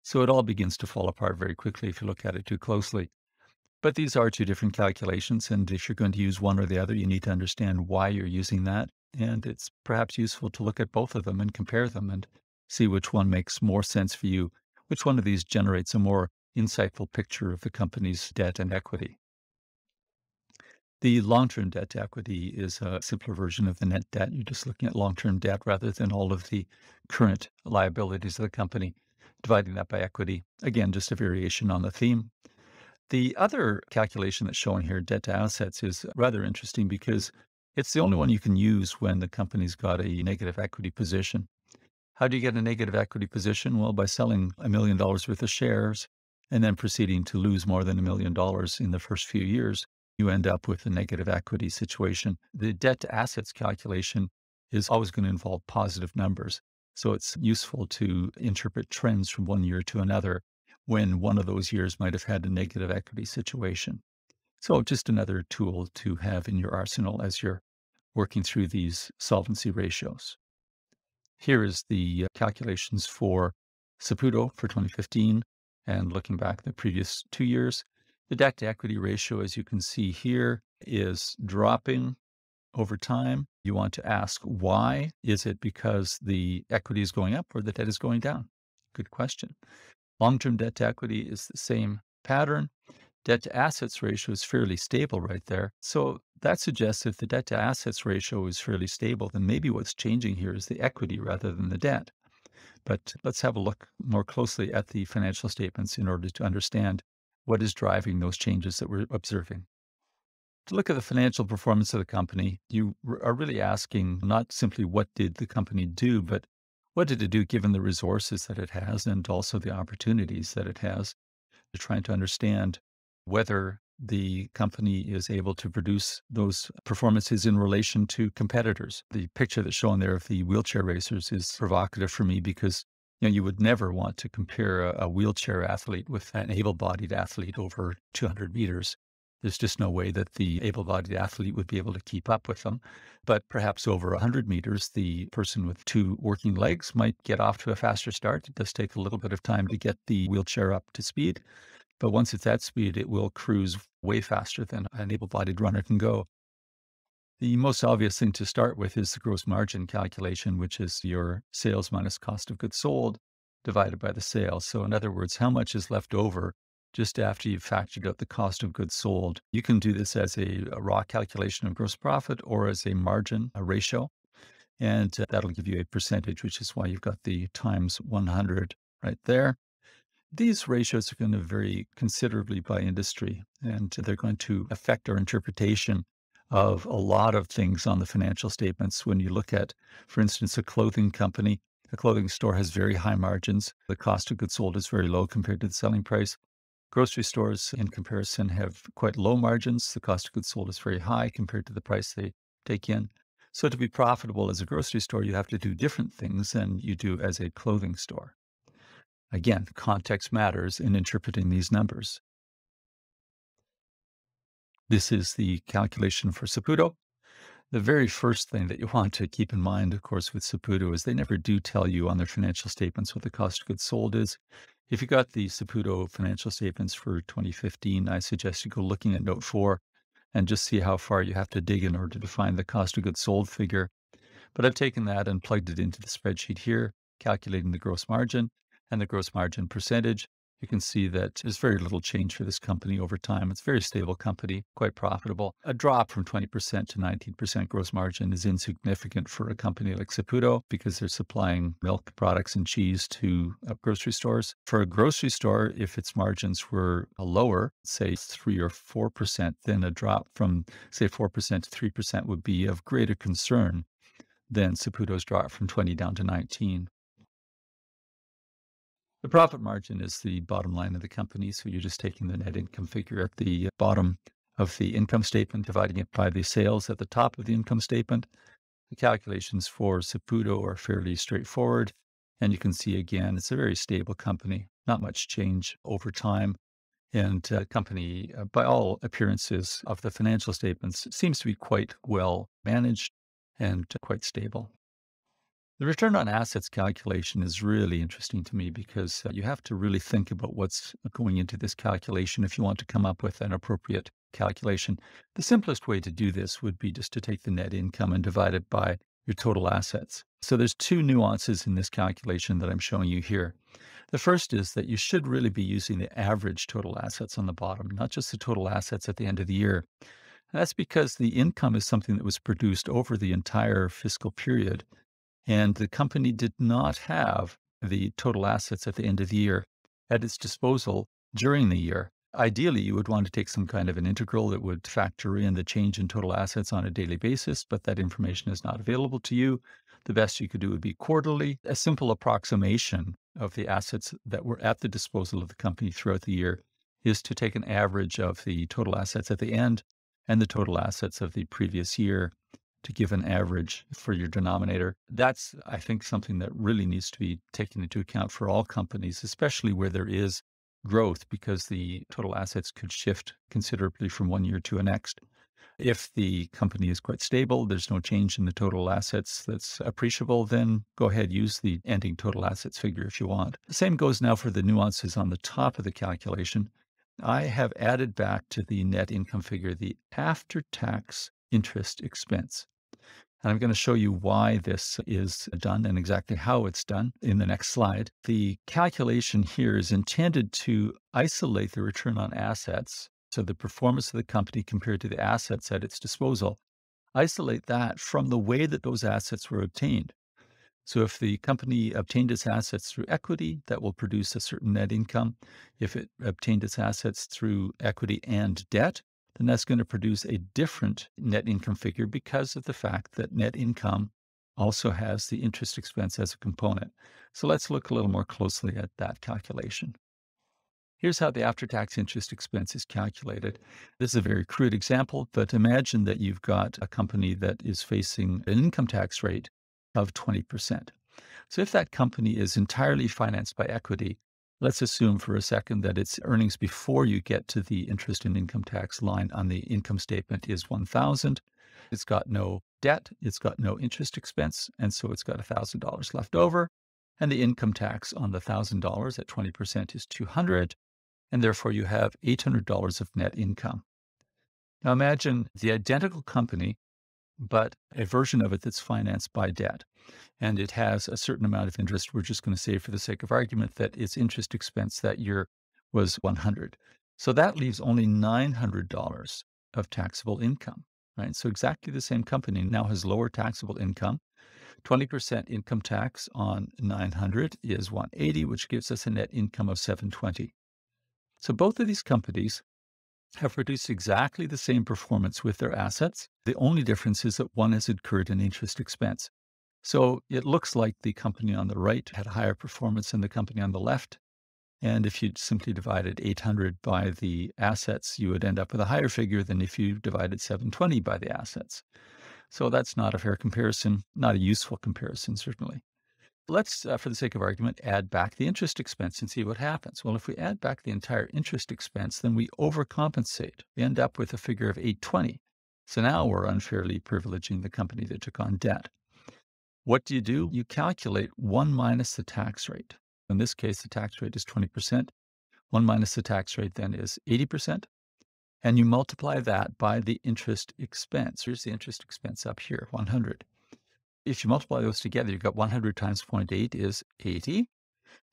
So it all begins to fall apart very quickly if you look at it too closely. But these are two different calculations, and if you're going to use one or the other, you need to understand why you're using that and it's perhaps useful to look at both of them and compare them and see which one makes more sense for you, which one of these generates a more insightful picture of the company's debt and equity. The long term debt to equity is a simpler version of the net debt. You're just looking at long term debt rather than all of the current liabilities of the company, dividing that by equity. Again, just a variation on the theme. The other calculation that's shown here, debt to assets, is rather interesting because it's the only one you can use when the company's got a negative equity position. How do you get a negative equity position? Well, by selling a million dollars worth of shares and then proceeding to lose more than a million dollars in the first few years, you end up with a negative equity situation. The debt to assets calculation is always going to involve positive numbers. So it's useful to interpret trends from one year to another when one of those years might have had a negative equity situation. So just another tool to have in your arsenal as you're working through these solvency ratios. Here is the uh, calculations for Saputo for 2015 and looking back the previous two years. The debt to equity ratio, as you can see here, is dropping over time. You want to ask why? Is it because the equity is going up or the debt is going down? Good question. Long term debt to equity is the same pattern debt to assets ratio is fairly stable right there. So that suggests if the debt to assets ratio is fairly stable, then maybe what's changing here is the equity rather than the debt. But let's have a look more closely at the financial statements in order to understand what is driving those changes that we're observing. To look at the financial performance of the company, you are really asking not simply what did the company do, but what did it do given the resources that it has and also the opportunities that it has? You're trying to understand whether the company is able to produce those performances in relation to competitors. The picture that's shown there of the wheelchair racers is provocative for me because you know you would never want to compare a, a wheelchair athlete with an able-bodied athlete over 200 meters. There's just no way that the able-bodied athlete would be able to keep up with them. But perhaps over 100 meters, the person with two working legs might get off to a faster start. It does take a little bit of time to get the wheelchair up to speed. But once it's at speed, it will cruise way faster than an able bodied runner can go. The most obvious thing to start with is the gross margin calculation, which is your sales minus cost of goods sold divided by the sales. So, in other words, how much is left over just after you've factored out the cost of goods sold? You can do this as a, a raw calculation of gross profit or as a margin, a ratio. And uh, that'll give you a percentage, which is why you've got the times 100 right there. These ratios are going to vary considerably by industry, and they're going to affect our interpretation of a lot of things on the financial statements. When you look at, for instance, a clothing company, a clothing store has very high margins. The cost of goods sold is very low compared to the selling price. Grocery stores, in comparison, have quite low margins. The cost of goods sold is very high compared to the price they take in. So, to be profitable as a grocery store, you have to do different things than you do as a clothing store. Again, context matters in interpreting these numbers. This is the calculation for Saputo. The very first thing that you want to keep in mind, of course, with Saputo is they never do tell you on their financial statements what the cost of goods sold is. If you got the Saputo financial statements for 2015, I suggest you go looking at note four and just see how far you have to dig in order to find the cost of goods sold figure. But I've taken that and plugged it into the spreadsheet here, calculating the gross margin and the gross margin percentage, you can see that there's very little change for this company over time. It's a very stable company, quite profitable. A drop from 20% to 19% gross margin is insignificant for a company like Saputo because they're supplying milk products and cheese to uh, grocery stores. For a grocery store, if its margins were lower, say 3 or 4%, then a drop from, say, 4% to 3% would be of greater concern than Saputo's drop from 20 down to 19. The profit margin is the bottom line of the company. So you're just taking the net income figure at the bottom of the income statement, dividing it by the sales at the top of the income statement. The calculations for Saputo are fairly straightforward. And you can see again, it's a very stable company, not much change over time. And a company, uh, by all appearances of the financial statements, seems to be quite well managed and quite stable. The return on assets calculation is really interesting to me because uh, you have to really think about what's going into this calculation if you want to come up with an appropriate calculation. The simplest way to do this would be just to take the net income and divide it by your total assets. So there's two nuances in this calculation that I'm showing you here. The first is that you should really be using the average total assets on the bottom, not just the total assets at the end of the year. And that's because the income is something that was produced over the entire fiscal period and the company did not have the total assets at the end of the year at its disposal during the year. Ideally, you would want to take some kind of an integral that would factor in the change in total assets on a daily basis, but that information is not available to you. The best you could do would be quarterly, a simple approximation of the assets that were at the disposal of the company throughout the year is to take an average of the total assets at the end and the total assets of the previous year to give an average for your denominator. That's, I think, something that really needs to be taken into account for all companies, especially where there is growth, because the total assets could shift considerably from one year to the next. If the company is quite stable, there's no change in the total assets that's appreciable, then go ahead, use the ending total assets figure if you want. The same goes now for the nuances on the top of the calculation. I have added back to the net income figure the after tax interest expense. And I'm going to show you why this is done and exactly how it's done in the next slide. The calculation here is intended to isolate the return on assets, so the performance of the company compared to the assets at its disposal, isolate that from the way that those assets were obtained. So if the company obtained its assets through equity, that will produce a certain net income. If it obtained its assets through equity and debt, then that's going to produce a different net income figure because of the fact that net income also has the interest expense as a component. So let's look a little more closely at that calculation. Here's how the after tax interest expense is calculated. This is a very crude example, but imagine that you've got a company that is facing an income tax rate of 20%. So if that company is entirely financed by equity, Let's assume for a second that its earnings before you get to the interest and income tax line on the income statement is 1000. It's got no debt, it's got no interest expense, and so it's got $1000 left over. And the income tax on the $1000 at 20% is 200, and therefore you have $800 of net income. Now imagine the identical company but a version of it that's financed by debt. And it has a certain amount of interest. We're just going to say, for the sake of argument, that its interest expense that year was 100. So that leaves only $900 of taxable income, right? So exactly the same company now has lower taxable income. 20% income tax on 900 is 180, which gives us a net income of 720. So both of these companies have produced exactly the same performance with their assets. The only difference is that one has incurred an interest expense. So it looks like the company on the right had higher performance than the company on the left. And if you simply divided 800 by the assets, you would end up with a higher figure than if you divided 720 by the assets. So that's not a fair comparison, not a useful comparison, certainly. Let's, uh, for the sake of argument, add back the interest expense and see what happens. Well, if we add back the entire interest expense, then we overcompensate. We end up with a figure of 820. So now we're unfairly privileging the company that took on debt. What do you do? You calculate 1 minus the tax rate. In this case, the tax rate is 20%. 1 minus the tax rate then is 80%. And you multiply that by the interest expense. Here's the interest expense up here, 100 if you multiply those together, you've got 100 times 0.8 is 80.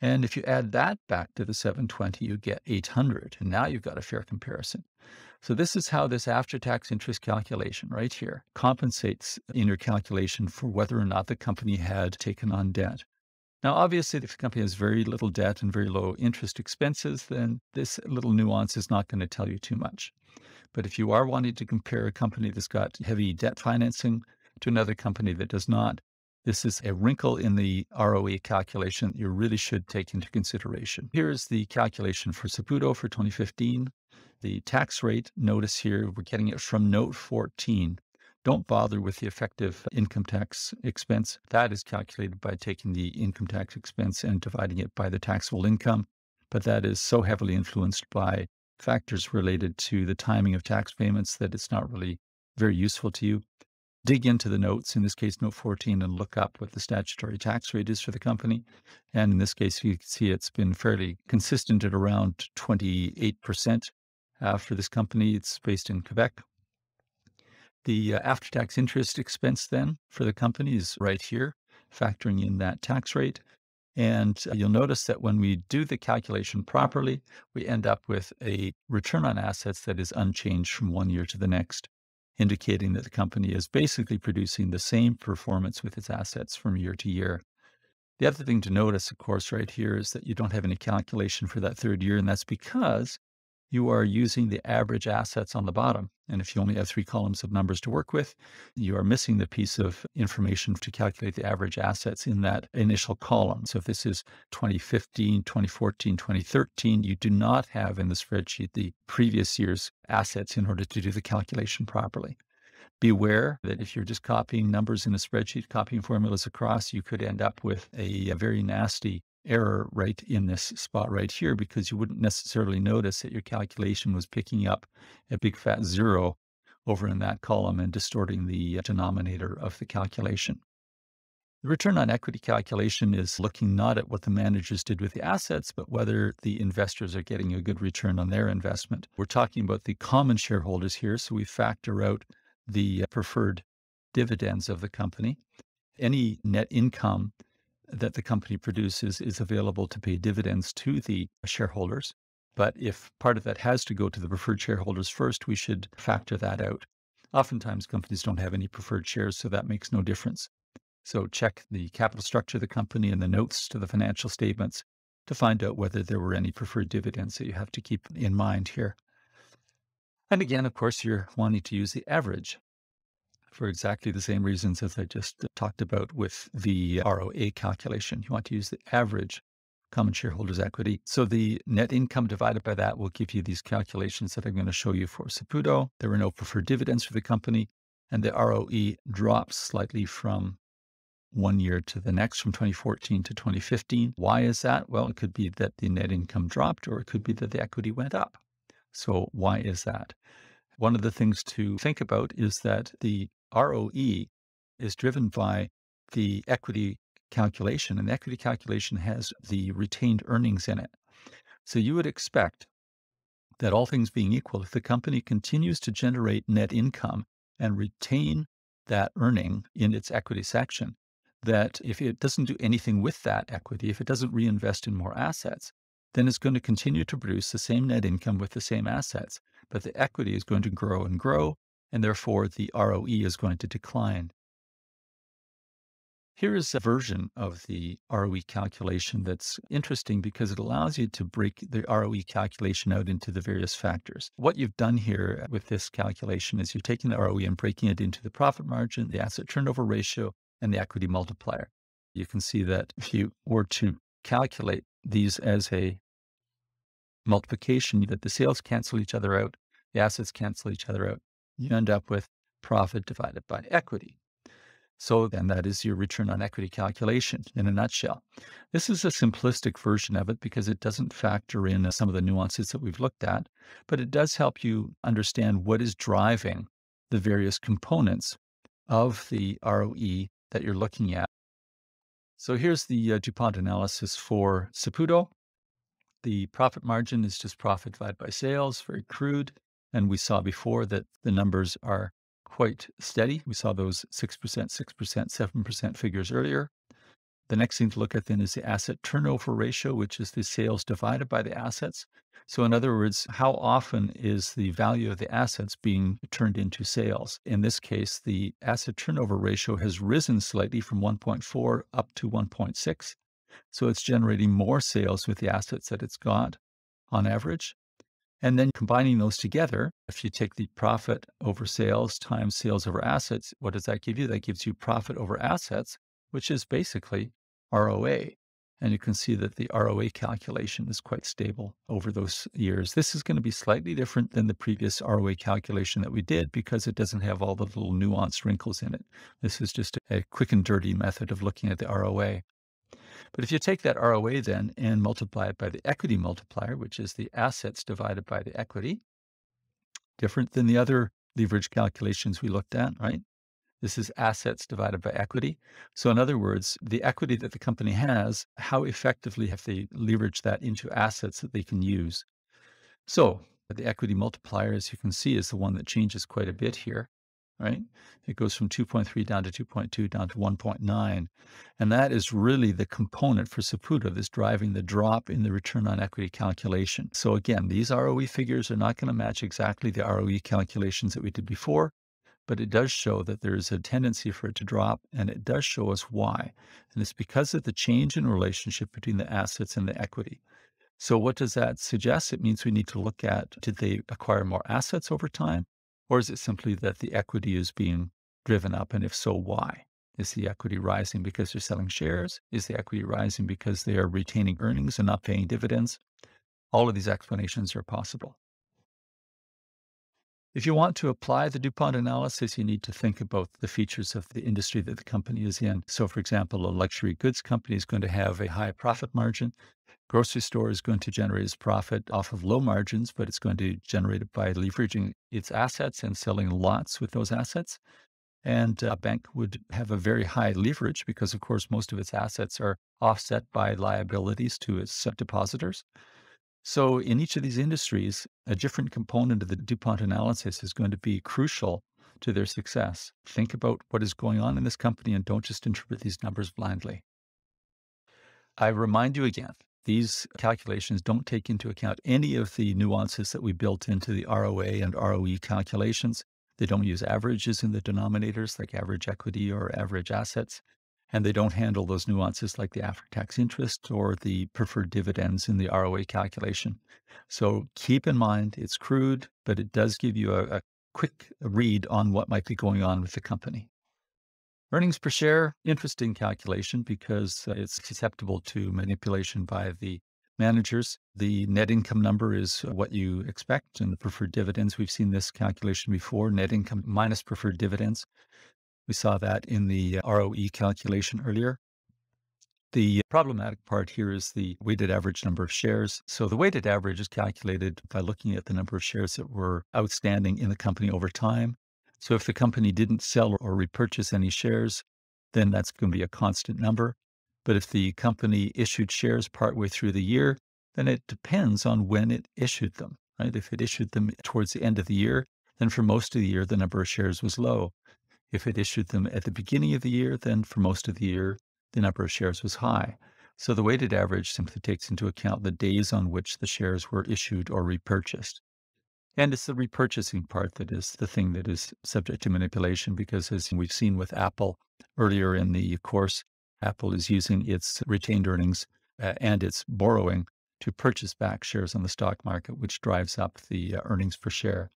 And if you add that back to the 720, you get 800. And now you've got a fair comparison. So this is how this after-tax interest calculation right here compensates in your calculation for whether or not the company had taken on debt. Now, obviously, if the company has very little debt and very low interest expenses, then this little nuance is not going to tell you too much. But if you are wanting to compare a company that's got heavy debt financing to another company that does not, This is a wrinkle in the ROE calculation you really should take into consideration. Here's the calculation for Saputo for 2015. The tax rate, notice here, we're getting it from note 14. Don't bother with the effective income tax expense. That is calculated by taking the income tax expense and dividing it by the taxable income. But that is so heavily influenced by factors related to the timing of tax payments that it's not really very useful to you dig into the notes, in this case, note 14, and look up what the statutory tax rate is for the company. And in this case, you can see it's been fairly consistent at around 28% uh, for this company. It's based in Quebec. The uh, after tax interest expense then for the company is right here, factoring in that tax rate. And uh, you'll notice that when we do the calculation properly, we end up with a return on assets that is unchanged from one year to the next indicating that the company is basically producing the same performance with its assets from year to year. The other thing to notice, of course, right here is that you don't have any calculation for that third year, and that's because you are using the average assets on the bottom. And if you only have three columns of numbers to work with, you are missing the piece of information to calculate the average assets in that initial column. So if this is 2015, 2014, 2013, you do not have in the spreadsheet the previous year's assets in order to do the calculation properly. Beware that if you're just copying numbers in a spreadsheet, copying formulas across, you could end up with a, very nasty error right in this spot right here because you wouldn't necessarily notice that your calculation was picking up a big fat zero over in that column and distorting the denominator of the calculation. The return on equity calculation is looking not at what the managers did with the assets, but whether the investors are getting a good return on their investment. We're talking about the common shareholders here, so we factor out the uh, preferred dividends of the company. Any net income that the company produces is available to pay dividends to the shareholders. But if part of that has to go to the preferred shareholders first, we should factor that out. Oftentimes, companies don't have any preferred shares, so that makes no difference. So check the capital structure of the company and the notes to the financial statements to find out whether there were any preferred dividends that you have to keep in mind here. And again, of course, you're wanting to use the average for exactly the same reasons as I just uh, talked about with the ROA calculation. You want to use the average common shareholders equity. So the net income divided by that will give you these calculations that I'm going to show you for Saputo. There were no preferred dividends for the company, and the ROE drops slightly from one year to the next, from 2014 to 2015. Why is that? Well, it could be that the net income dropped, or it could be that the equity went up. So why is that? One of the things to think about is that the ROE is driven by the equity calculation, and the equity calculation has the retained earnings in it. So you would expect that all things being equal, if the company continues to generate net income and retain that earning in its equity section, that if it doesn't do anything with that equity, if it doesn't reinvest in more assets, then it's going to continue to produce the same net income with the same assets. But the equity is going to grow and grow, and therefore the ROE is going to decline. Here is a version of the ROE calculation that's interesting because it allows you to break the ROE calculation out into the various factors. What you've done here with this calculation is you've taken the ROE and breaking it into the profit margin, the asset turnover ratio, and the equity multiplier. You can see that if you were to calculate these as a multiplication, that the sales cancel each other out, the assets cancel each other out, you end up with profit divided by equity. So then that is your return on equity calculation in a nutshell. This is a simplistic version of it because it doesn't factor in some of the nuances that we've looked at, but it does help you understand what is driving the various components of the ROE that you're looking at. So here's the uh, DuPont analysis for Saputo. The profit margin is just profit divided by sales, very crude. And we saw before that the numbers are quite steady. We saw those 6%, 6%, 7% figures earlier. The next thing to look at then is the asset turnover ratio, which is the sales divided by the assets. So, in other words, how often is the value of the assets being turned into sales? In this case, the asset turnover ratio has risen slightly from 1.4 up to 1.6. So, it's generating more sales with the assets that it's got on average. And then combining those together, if you take the profit over sales times sales over assets, what does that give you? That gives you profit over assets which is basically ROA. And you can see that the ROA calculation is quite stable over those years. This is going to be slightly different than the previous ROA calculation that we did because it doesn't have all the little nuanced wrinkles in it. This is just a quick and dirty method of looking at the ROA. But if you take that ROA then and multiply it by the equity multiplier, which is the assets divided by the equity, different than the other leverage calculations we looked at, right? This is assets divided by equity. So, in other words, the equity that the company has, how effectively have they leveraged that into assets that they can use? So, the equity multiplier, as you can see, is the one that changes quite a bit here, right? It goes from 2.3 down to 2.2 down to 1.9. And that is really the component for Saputo that's driving the drop in the return on equity calculation. So, again, these ROE figures are not going to match exactly the ROE calculations that we did before but it does show that there is a tendency for it to drop, and it does show us why. And it's because of the change in relationship between the assets and the equity. So, what does that suggest? It means we need to look at did they acquire more assets over time, or is it simply that the equity is being driven up? And if so, why? Is the equity rising because they're selling shares? Is the equity rising because they are retaining earnings and not paying dividends? All of these explanations are possible. If you want to apply the DuPont analysis, you need to think about the features of the industry that the company is in. So, for example, a luxury goods company is going to have a high profit margin. Grocery store is going to generate its profit off of low margins, but it's going to generate it by leveraging its assets and selling lots with those assets. And a bank would have a very high leverage because, of course, most of its assets are offset by liabilities to its depositors. So, in each of these industries, a different component of the DuPont analysis is going to be crucial to their success. Think about what is going on in this company and don't just interpret these numbers blindly. I remind you again, these calculations don't take into account any of the nuances that we built into the ROA and ROE calculations. They don't use averages in the denominators like average equity or average assets and they don't handle those nuances like the after tax interest or the preferred dividends in the ROA calculation. So keep in mind it's crude, but it does give you a, a quick read on what might be going on with the company. Earnings per share, interesting calculation because uh, it's susceptible to manipulation by the managers. The net income number is what you expect, and the preferred dividends. We've seen this calculation before net income minus preferred dividends. We saw that in the ROE calculation earlier. The problematic part here is the weighted average number of shares. So the weighted average is calculated by looking at the number of shares that were outstanding in the company over time. So if the company didn't sell or repurchase any shares, then that's going to be a constant number. But if the company issued shares partway through the year, then it depends on when it issued them, right? If it issued them towards the end of the year, then for most of the year, the number of shares was low. If it issued them at the beginning of the year, then for most of the year, the number of shares was high. So the weighted average simply takes into account the days on which the shares were issued or repurchased. And it's the repurchasing part that is the thing that is subject to manipulation because, as we've seen with Apple earlier in the course, Apple is using its retained earnings uh, and its borrowing to purchase back shares on the stock market, which drives up the uh, earnings per share.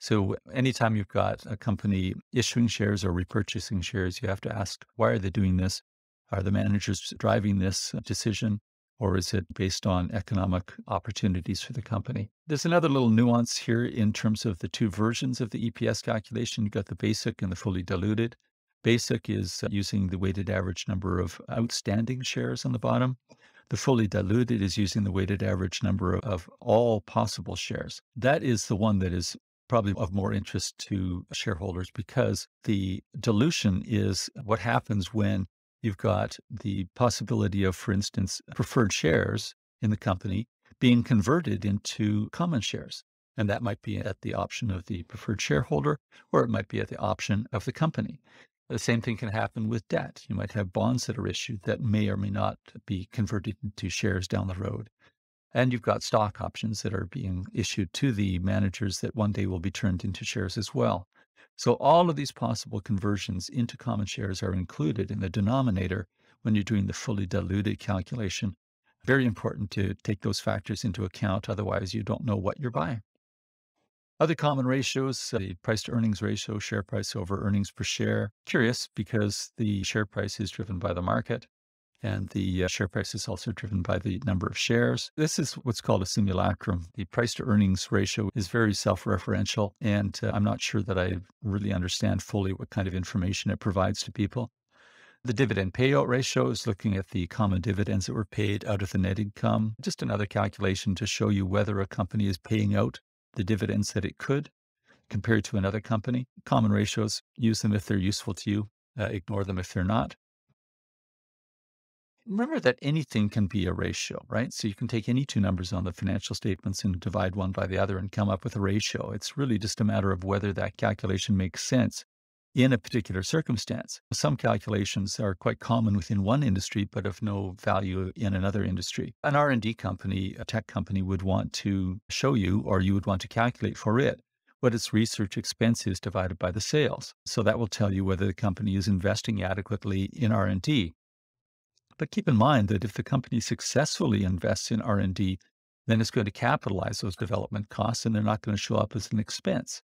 So anytime you've got a company issuing shares or repurchasing shares, you have to ask, why are they doing this? Are the managers driving this decision? Or is it based on economic opportunities for the company? There's another little nuance here in terms of the two versions of the EPS calculation. You've got the basic and the fully diluted. Basic is uh, using the weighted average number of outstanding shares on the bottom. The fully diluted is using the weighted average number of all possible shares. That is the one that is probably of more interest to shareholders because the dilution is what happens when you've got the possibility of, for instance, preferred shares in the company being converted into common shares. And that might be at the option of the preferred shareholder, or it might be at the option of the company. The same thing can happen with debt. You might have bonds that are issued that may or may not be converted into shares down the road. And you've got stock options that are being issued to the managers that one day will be turned into shares as well. So all of these possible conversions into common shares are included in the denominator when you're doing the fully diluted calculation. Very important to take those factors into account. Otherwise, you don't know what you're buying. Other common ratios, uh, the price to earnings ratio, share price over earnings per share. Curious because the share price is driven by the market and the uh, share price is also driven by the number of shares. This is what's called a simulacrum. The price to earnings ratio is very self referential, and uh, I'm not sure that I really understand fully what kind of information it provides to people. The dividend payout ratio is looking at the common dividends that were paid out of the net income. Just another calculation to show you whether a company is paying out the dividends that it could compared to another company. Common ratios, use them if they're useful to you, uh, ignore them if they're not remember that anything can be a ratio, right? So you can take any two numbers on the financial statements and divide one by the other and come up with a ratio. It's really just a matter of whether that calculation makes sense in a particular circumstance. Some calculations are quite common within one industry but of no value in another industry. An R&D company, a tech company would want to show you or you would want to calculate for it what its research expense is divided by the sales. So that will tell you whether the company is investing adequately in R&D. But keep in mind that if the company successfully invests in R&D, then it's going to capitalize those development costs and they're not going to show up as an expense.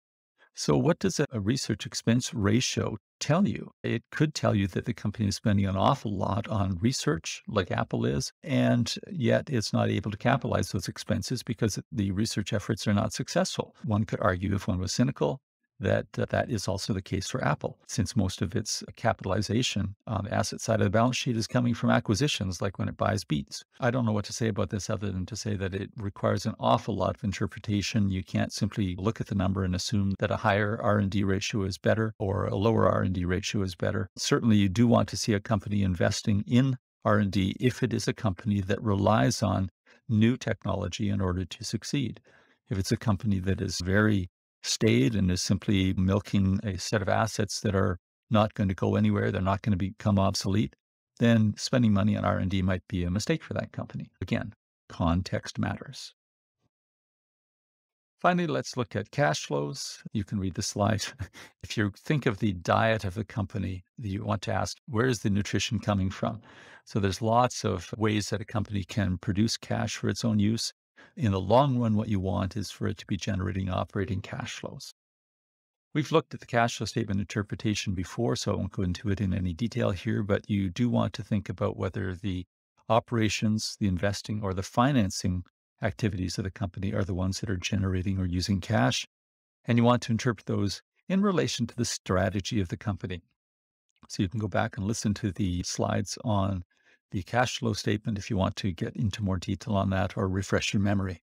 So what does a research expense ratio tell you? It could tell you that the company is spending an awful lot on research, like Apple is, and yet it's not able to capitalize those expenses because the research efforts are not successful. One could argue if one was cynical, that uh, that is also the case for Apple, since most of its capitalization on the asset side of the balance sheet is coming from acquisitions, like when it buys Beats. I don't know what to say about this other than to say that it requires an awful lot of interpretation. You can't simply look at the number and assume that a higher R&D ratio is better or a lower R&D ratio is better. Certainly, you do want to see a company investing in R&D if it is a company that relies on new technology in order to succeed. If it's a company that is very staid and is simply milking a set of assets that are not going to go anywhere, they're not going to become obsolete, then spending money on R&D might be a mistake for that company. Again, context matters. Finally, let's look at cash flows. You can read the slide. if you think of the diet of the company, you want to ask, where is the nutrition coming from? So there's lots of ways that a company can produce cash for its own use. In the long run, what you want is for it to be generating operating cash flows. We've looked at the cash flow statement interpretation before, so I won't go into it in any detail here, but you do want to think about whether the operations, the investing, or the financing activities of the company are the ones that are generating or using cash. And you want to interpret those in relation to the strategy of the company. So you can go back and listen to the slides on the cash flow statement if you want to get into more detail on that or refresh your memory.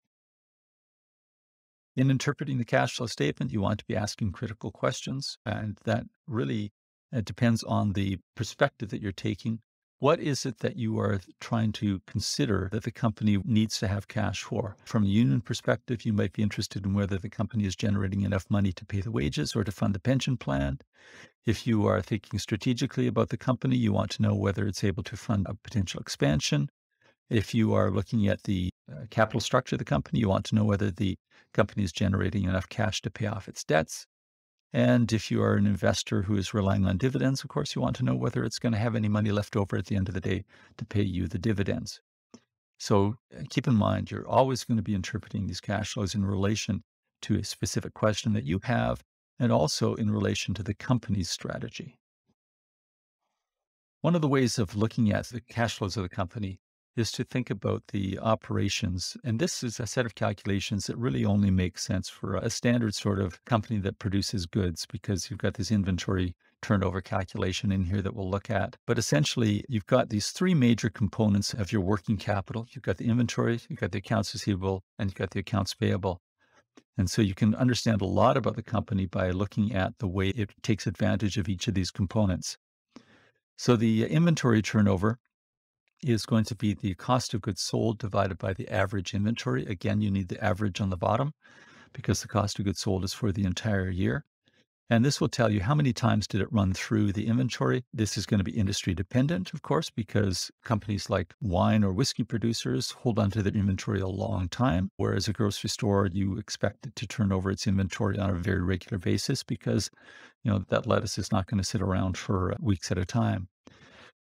In interpreting the cash flow statement, you want to be asking critical questions, and that really uh, depends on the perspective that you're taking. What is it that you are trying to consider that the company needs to have cash for? From a union perspective, you might be interested in whether the company is generating enough money to pay the wages or to fund the pension plan. If you are thinking strategically about the company, you want to know whether it's able to fund a potential expansion. If you are looking at the uh, capital structure of the company, you want to know whether the company is generating enough cash to pay off its debts. And if you are an investor who is relying on dividends, of course, you want to know whether it's going to have any money left over at the end of the day to pay you the dividends. So uh, keep in mind, you're always going to be interpreting these cash flows in relation to a specific question that you have and also in relation to the company's strategy. One of the ways of looking at the cash flows of the company is to think about the operations. And this is a set of calculations that really only makes sense for a standard sort of company that produces goods because you've got this inventory turnover calculation in here that we'll look at. But essentially, you've got these three major components of your working capital. You've got the inventory, you've got the accounts receivable, and you've got the accounts payable. And so you can understand a lot about the company by looking at the way it takes advantage of each of these components. So the inventory turnover is going to be the cost of goods sold divided by the average inventory. Again, you need the average on the bottom because the cost of goods sold is for the entire year. And this will tell you how many times did it run through the inventory. This is going to be industry dependent, of course, because companies like wine or whiskey producers hold onto their inventory a long time, whereas a grocery store, you expect it to turn over its inventory on a very regular basis because, you know, that lettuce is not going to sit around for weeks at a time.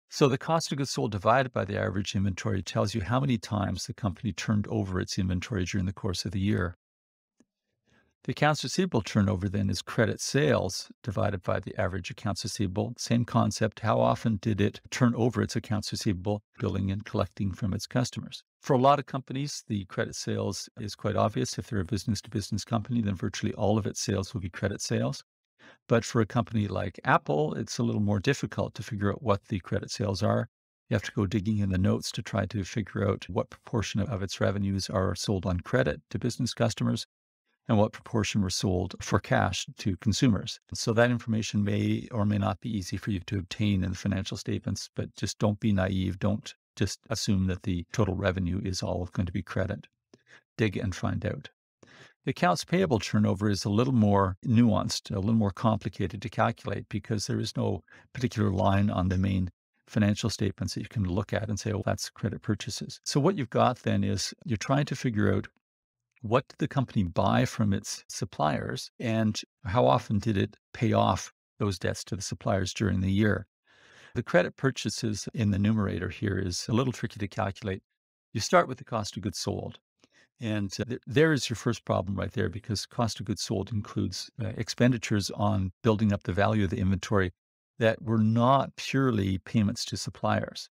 So the cost of goods sold divided by the average inventory tells you how many times the company turned over its inventory during the course of the year. The accounts receivable turnover then is credit sales divided by the average accounts receivable. Same concept. How often did it turn over its accounts receivable, billing and collecting from its customers? For a lot of companies, the credit sales is quite obvious. If they're a business to business company, then virtually all of its sales will be credit sales. But for a company like Apple, it's a little more difficult to figure out what the credit sales are. You have to go digging in the notes to try to figure out what proportion of its revenues are sold on credit to business customers and what proportion were sold for cash to consumers. So that information may or may not be easy for you to obtain in the financial statements, but just don't be naive. Don't just assume that the total revenue is all going to be credit. Dig and find out. The accounts payable turnover is a little more nuanced, a little more complicated to calculate because there is no particular line on the main financial statements that you can look at and say, well, that's credit purchases. So what you've got then is you're trying to figure out what did the company buy from its suppliers and how often did it pay off those debts to the suppliers during the year? The credit purchases in the numerator here is a little tricky to calculate. You start with the cost of goods sold. And th- there is your first problem right there because cost of goods sold includes uh, expenditures on building up the value of the inventory that were not purely payments to suppliers,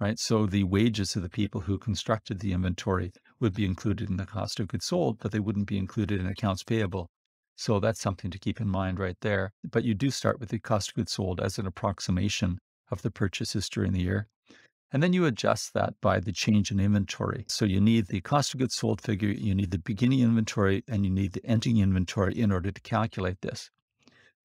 right? So the wages of the people who constructed the inventory would be included in the cost of goods sold, but they wouldn't be included in accounts payable. So that's something to keep in mind right there. But you do start with the cost of goods sold as an approximation of the purchases during the year. And then you adjust that by the change in inventory. So you need the cost of goods sold figure, you need the beginning inventory, and you need the ending inventory in order to calculate this.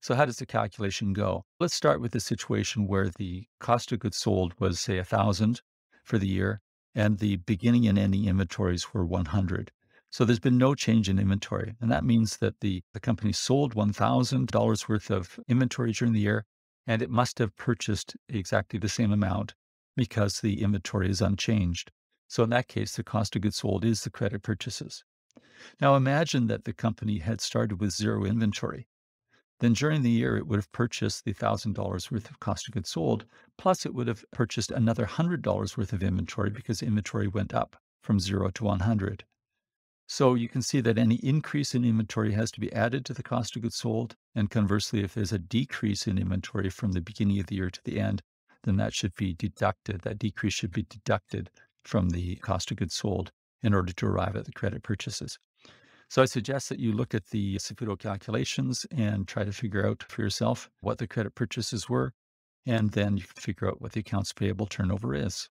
So how does the calculation go? Let's start with the situation where the cost of goods sold was say a thousand for the year and the beginning and ending inventories were 100. So there's been no change in inventory. And that means that the, the company sold $1,000 worth of inventory during the year, and it must have purchased exactly the same amount because the inventory is unchanged. So in that case, the cost of goods sold is the credit purchases. Now imagine that the company had started with zero inventory then during the year it would have purchased the $1,000 worth of cost of goods sold, plus it would have purchased another $100 worth of inventory because inventory went up from zero to 100. So you can see that any increase in inventory has to be added to the cost of goods sold. And conversely, if there's a decrease in inventory from the beginning of the year to the end, then that should be deducted. That decrease should be deducted from the cost of goods sold in order to arrive at the credit purchases. So I suggest that you look at the Saputo calculations and try to figure out for yourself what the credit purchases were, and then you can figure out what the accounts payable turnover is.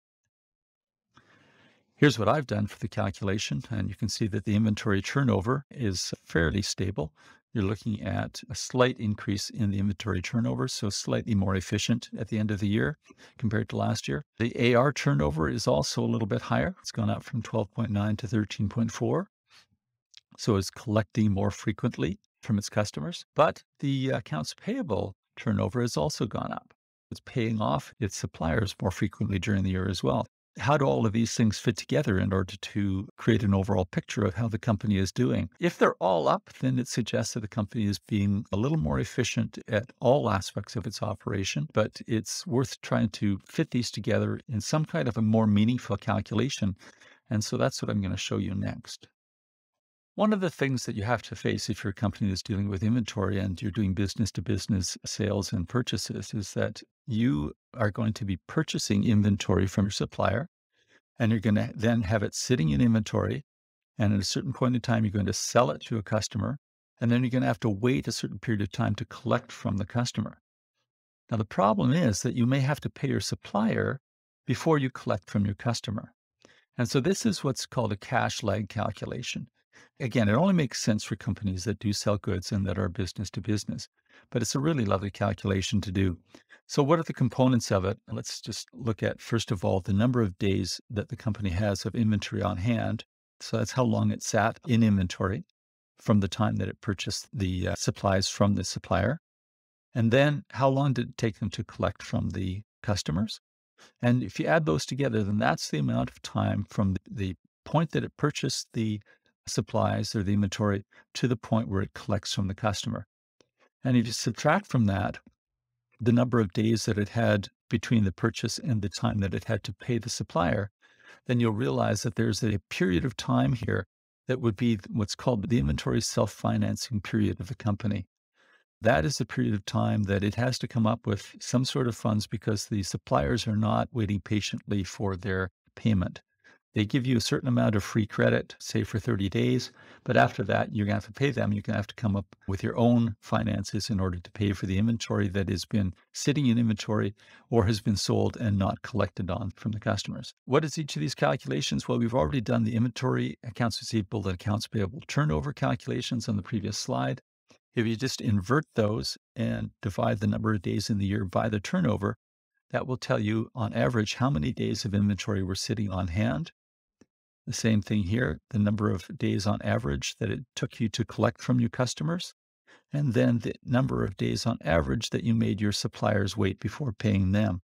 Here's what I've done for the calculation, and you can see that the inventory turnover is fairly stable. You're looking at a slight increase in the inventory turnover, so slightly more efficient at the end of the year compared to last year. The AR turnover is also a little bit higher. It's gone up from 12.9 to 13.4 so it's collecting more frequently from its customers. But the accounts payable turnover has also gone up. It's paying off its suppliers more frequently during the year as well. How do all of these things fit together in order to create an overall picture of how the company is doing? If they're all up, then it suggests that the company is being a little more efficient at all aspects of its operation, but it's worth trying to fit these together in some kind of a more meaningful calculation. And so that's what I'm going to show you next. One of the things that you have to face if you're company is dealing with inventory and you're doing business to business sales and purchases is that you are going to be purchasing inventory from your supplier and you're going to then have it sitting in inventory. And at a certain point in time, you're going to sell it to a customer. And then you're going to have to wait a certain period of time to collect from the customer. Now, the problem is that you may have to pay your supplier before you collect from your customer. And so this is what's called a cash lag calculation. Again, it only makes sense for companies that do sell goods and that are business to business, but it's a really lovely calculation to do. So, what are the components of it? Let's just look at, first of all, the number of days that the company has of inventory on hand. So, that's how long it sat in inventory from the time that it purchased the uh, supplies from the supplier. And then, how long did it take them to collect from the customers? And if you add those together, then that's the amount of time from the point that it purchased the supplies or the inventory to the point where it collects from the customer. And if you subtract from that the number of days that it had between the purchase and the time that it had to pay the supplier, then you'll realize that there's a period of time here that would be what's called the inventory self financing period of the company. That is the period of time that it has to come up with some sort of funds because the suppliers are not waiting patiently for their payment. They give you a certain amount of free credit, say for 30 days, but after that, you're going to have to pay them. You're going to have to come up with your own finances in order to pay for the inventory that has been sitting in inventory or has been sold and not collected on from the customers. What is each of these calculations? Well, we've already done the inventory, accounts receivable, and accounts payable turnover calculations on the previous slide. If you just invert those and divide the number of days in the year by the turnover, that will tell you on average how many days of inventory were sitting on hand the same thing here, the number of days on average that it took you to collect from your customers, and then the number of days on average that you made your suppliers wait before paying them.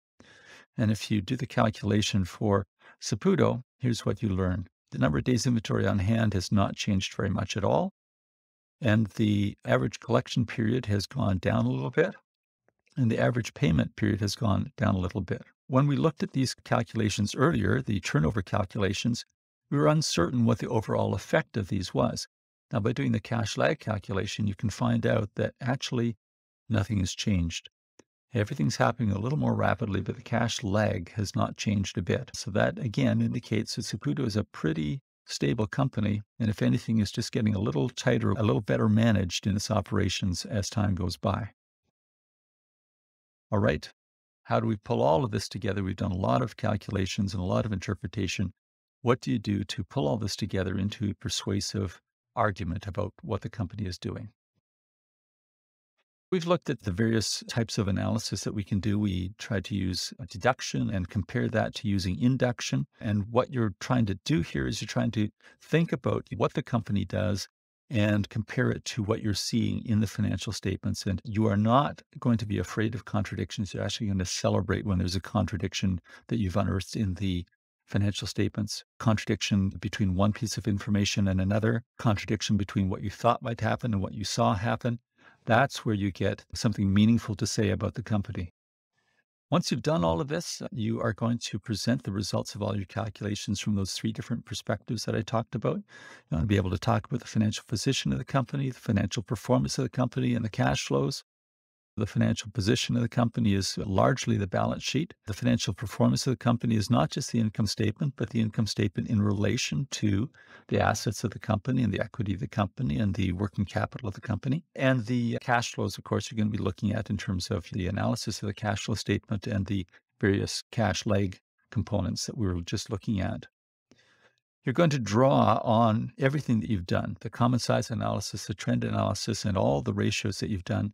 And if you do the calculation for Saputo, here's what you learn. The number of days inventory on hand has not changed very much at all. And the average collection period has gone down a little bit. And the average payment period has gone down a little bit. When we looked at these calculations earlier, the turnover calculations, we were uncertain what the overall effect of these was. Now, by doing the cash lag calculation, you can find out that actually nothing has changed. Everything's happening a little more rapidly, but the cash lag has not changed a bit. So that again indicates that Saputo is a pretty stable company, and if anything, is just getting a little tighter, a little better managed in its operations as time goes by. All right. How do we pull all of this together? We've done a lot of calculations and a lot of interpretation. What do you do to pull all this together into a persuasive argument about what the company is doing? We've looked at the various types of analysis that we can do. We try to use deduction and compare that to using induction. And what you're trying to do here is you're trying to think about what the company does and compare it to what you're seeing in the financial statements. And you are not going to be afraid of contradictions. You're actually going to celebrate when there's a contradiction that you've unearthed in the financial statements, contradiction between one piece of information and another, contradiction between what you thought might happen and what you saw happen. That's where you get something meaningful to say about the company. Once you've done all of this, uh, you are going to present the results of all your calculations from those three different perspectives that I talked about. You want to be able to talk about the financial position of the company, the financial performance of the company, and the cash flows. The financial position of the company is largely the balance sheet. The financial performance of the company is not just the income statement, but the income statement in relation to the assets of the company and the equity of the company and the working capital of the company. And the cash flows, of course, you're going to be looking at in terms of the analysis of the cash flow statement and the various cash lag components that we were just looking at. You're going to draw on everything that you've done the common size analysis, the trend analysis, and all the ratios that you've done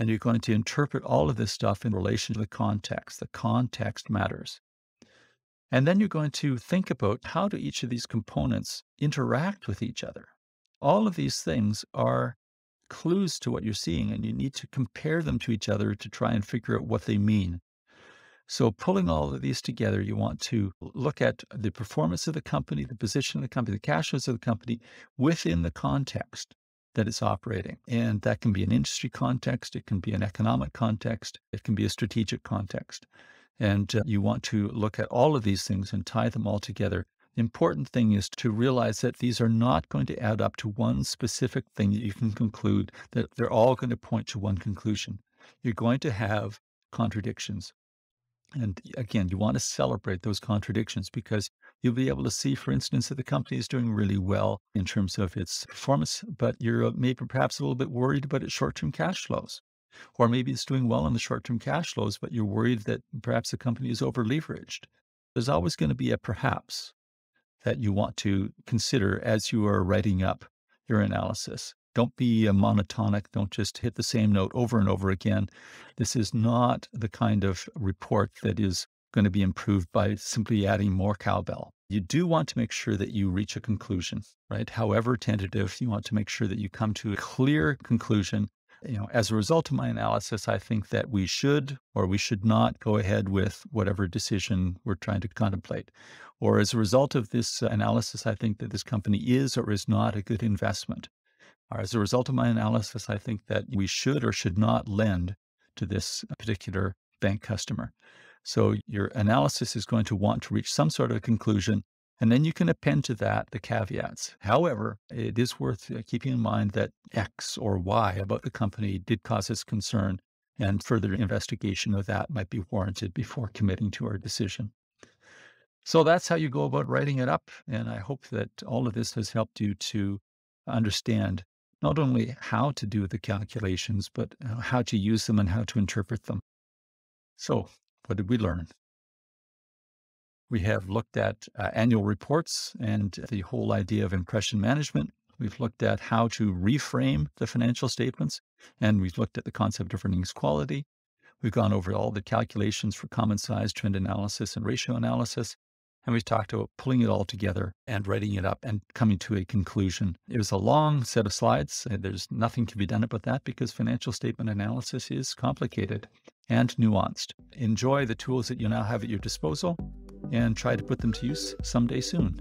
and you're going to interpret all of this stuff in relation to the context. The context matters. And then you're going to think about how do each of these components interact with each other. All of these things are clues to what you're seeing, and you need to compare them to each other to try and figure out what they mean. So, pulling all of these together, you want to look at the performance of the company, the position of the company, the cash flows of the company within the context that it's operating. And that can be an industry context, it can be an economic context, it can be a strategic context. And uh, you want to look at all of these things and tie them all together. The important thing is to realize that these are not going to add up to one specific thing that you can conclude, that they're all going to point to one conclusion. You're going to have contradictions. And again, you want to celebrate those contradictions because you'll be able to see, for instance, that the company is doing really well in terms of its performance, but you're uh, maybe perhaps a little bit worried about its short term cash flows. Or maybe it's doing well in the short term cash flows, but you're worried that perhaps the company is over leveraged. There's always going to be a perhaps that you want to consider as you are writing up your analysis. Don't be a monotonic. Don't just hit the same note over and over again. This is not the kind of report that is going to be improved by simply adding more cowbell. You do want to make sure that you reach a conclusion, right? However tentative, you want to make sure that you come to a clear conclusion. You know, as a result of my analysis, I think that we should or we should not go ahead with whatever decision we're trying to contemplate. Or as a result of this uh, analysis, I think that this company is or is not a good investment. As a result of my analysis, I think that we should or should not lend to this particular bank customer. So your analysis is going to want to reach some sort of conclusion. And then you can append to that the caveats. However, it is worth uh, keeping in mind that X or Y about the company did cause us concern, and further investigation of that might be warranted before committing to our decision. So that's how you go about writing it up. And I hope that all of this has helped you to understand not only how to do the calculations, but uh, how to use them and how to interpret them. So, what did we learn? We have looked at uh, annual reports and the whole idea of impression management. We've looked at how to reframe the financial statements, and we've looked at the concept of earnings quality. We've gone over all the calculations for common size, trend analysis, and ratio analysis. And we've talked about pulling it all together and writing it up and coming to a conclusion. It was a long set of slides. Uh, there's nothing to be done about that because financial statement analysis is complicated and nuanced. Enjoy the tools that you now have at your disposal and try to put them to use someday soon.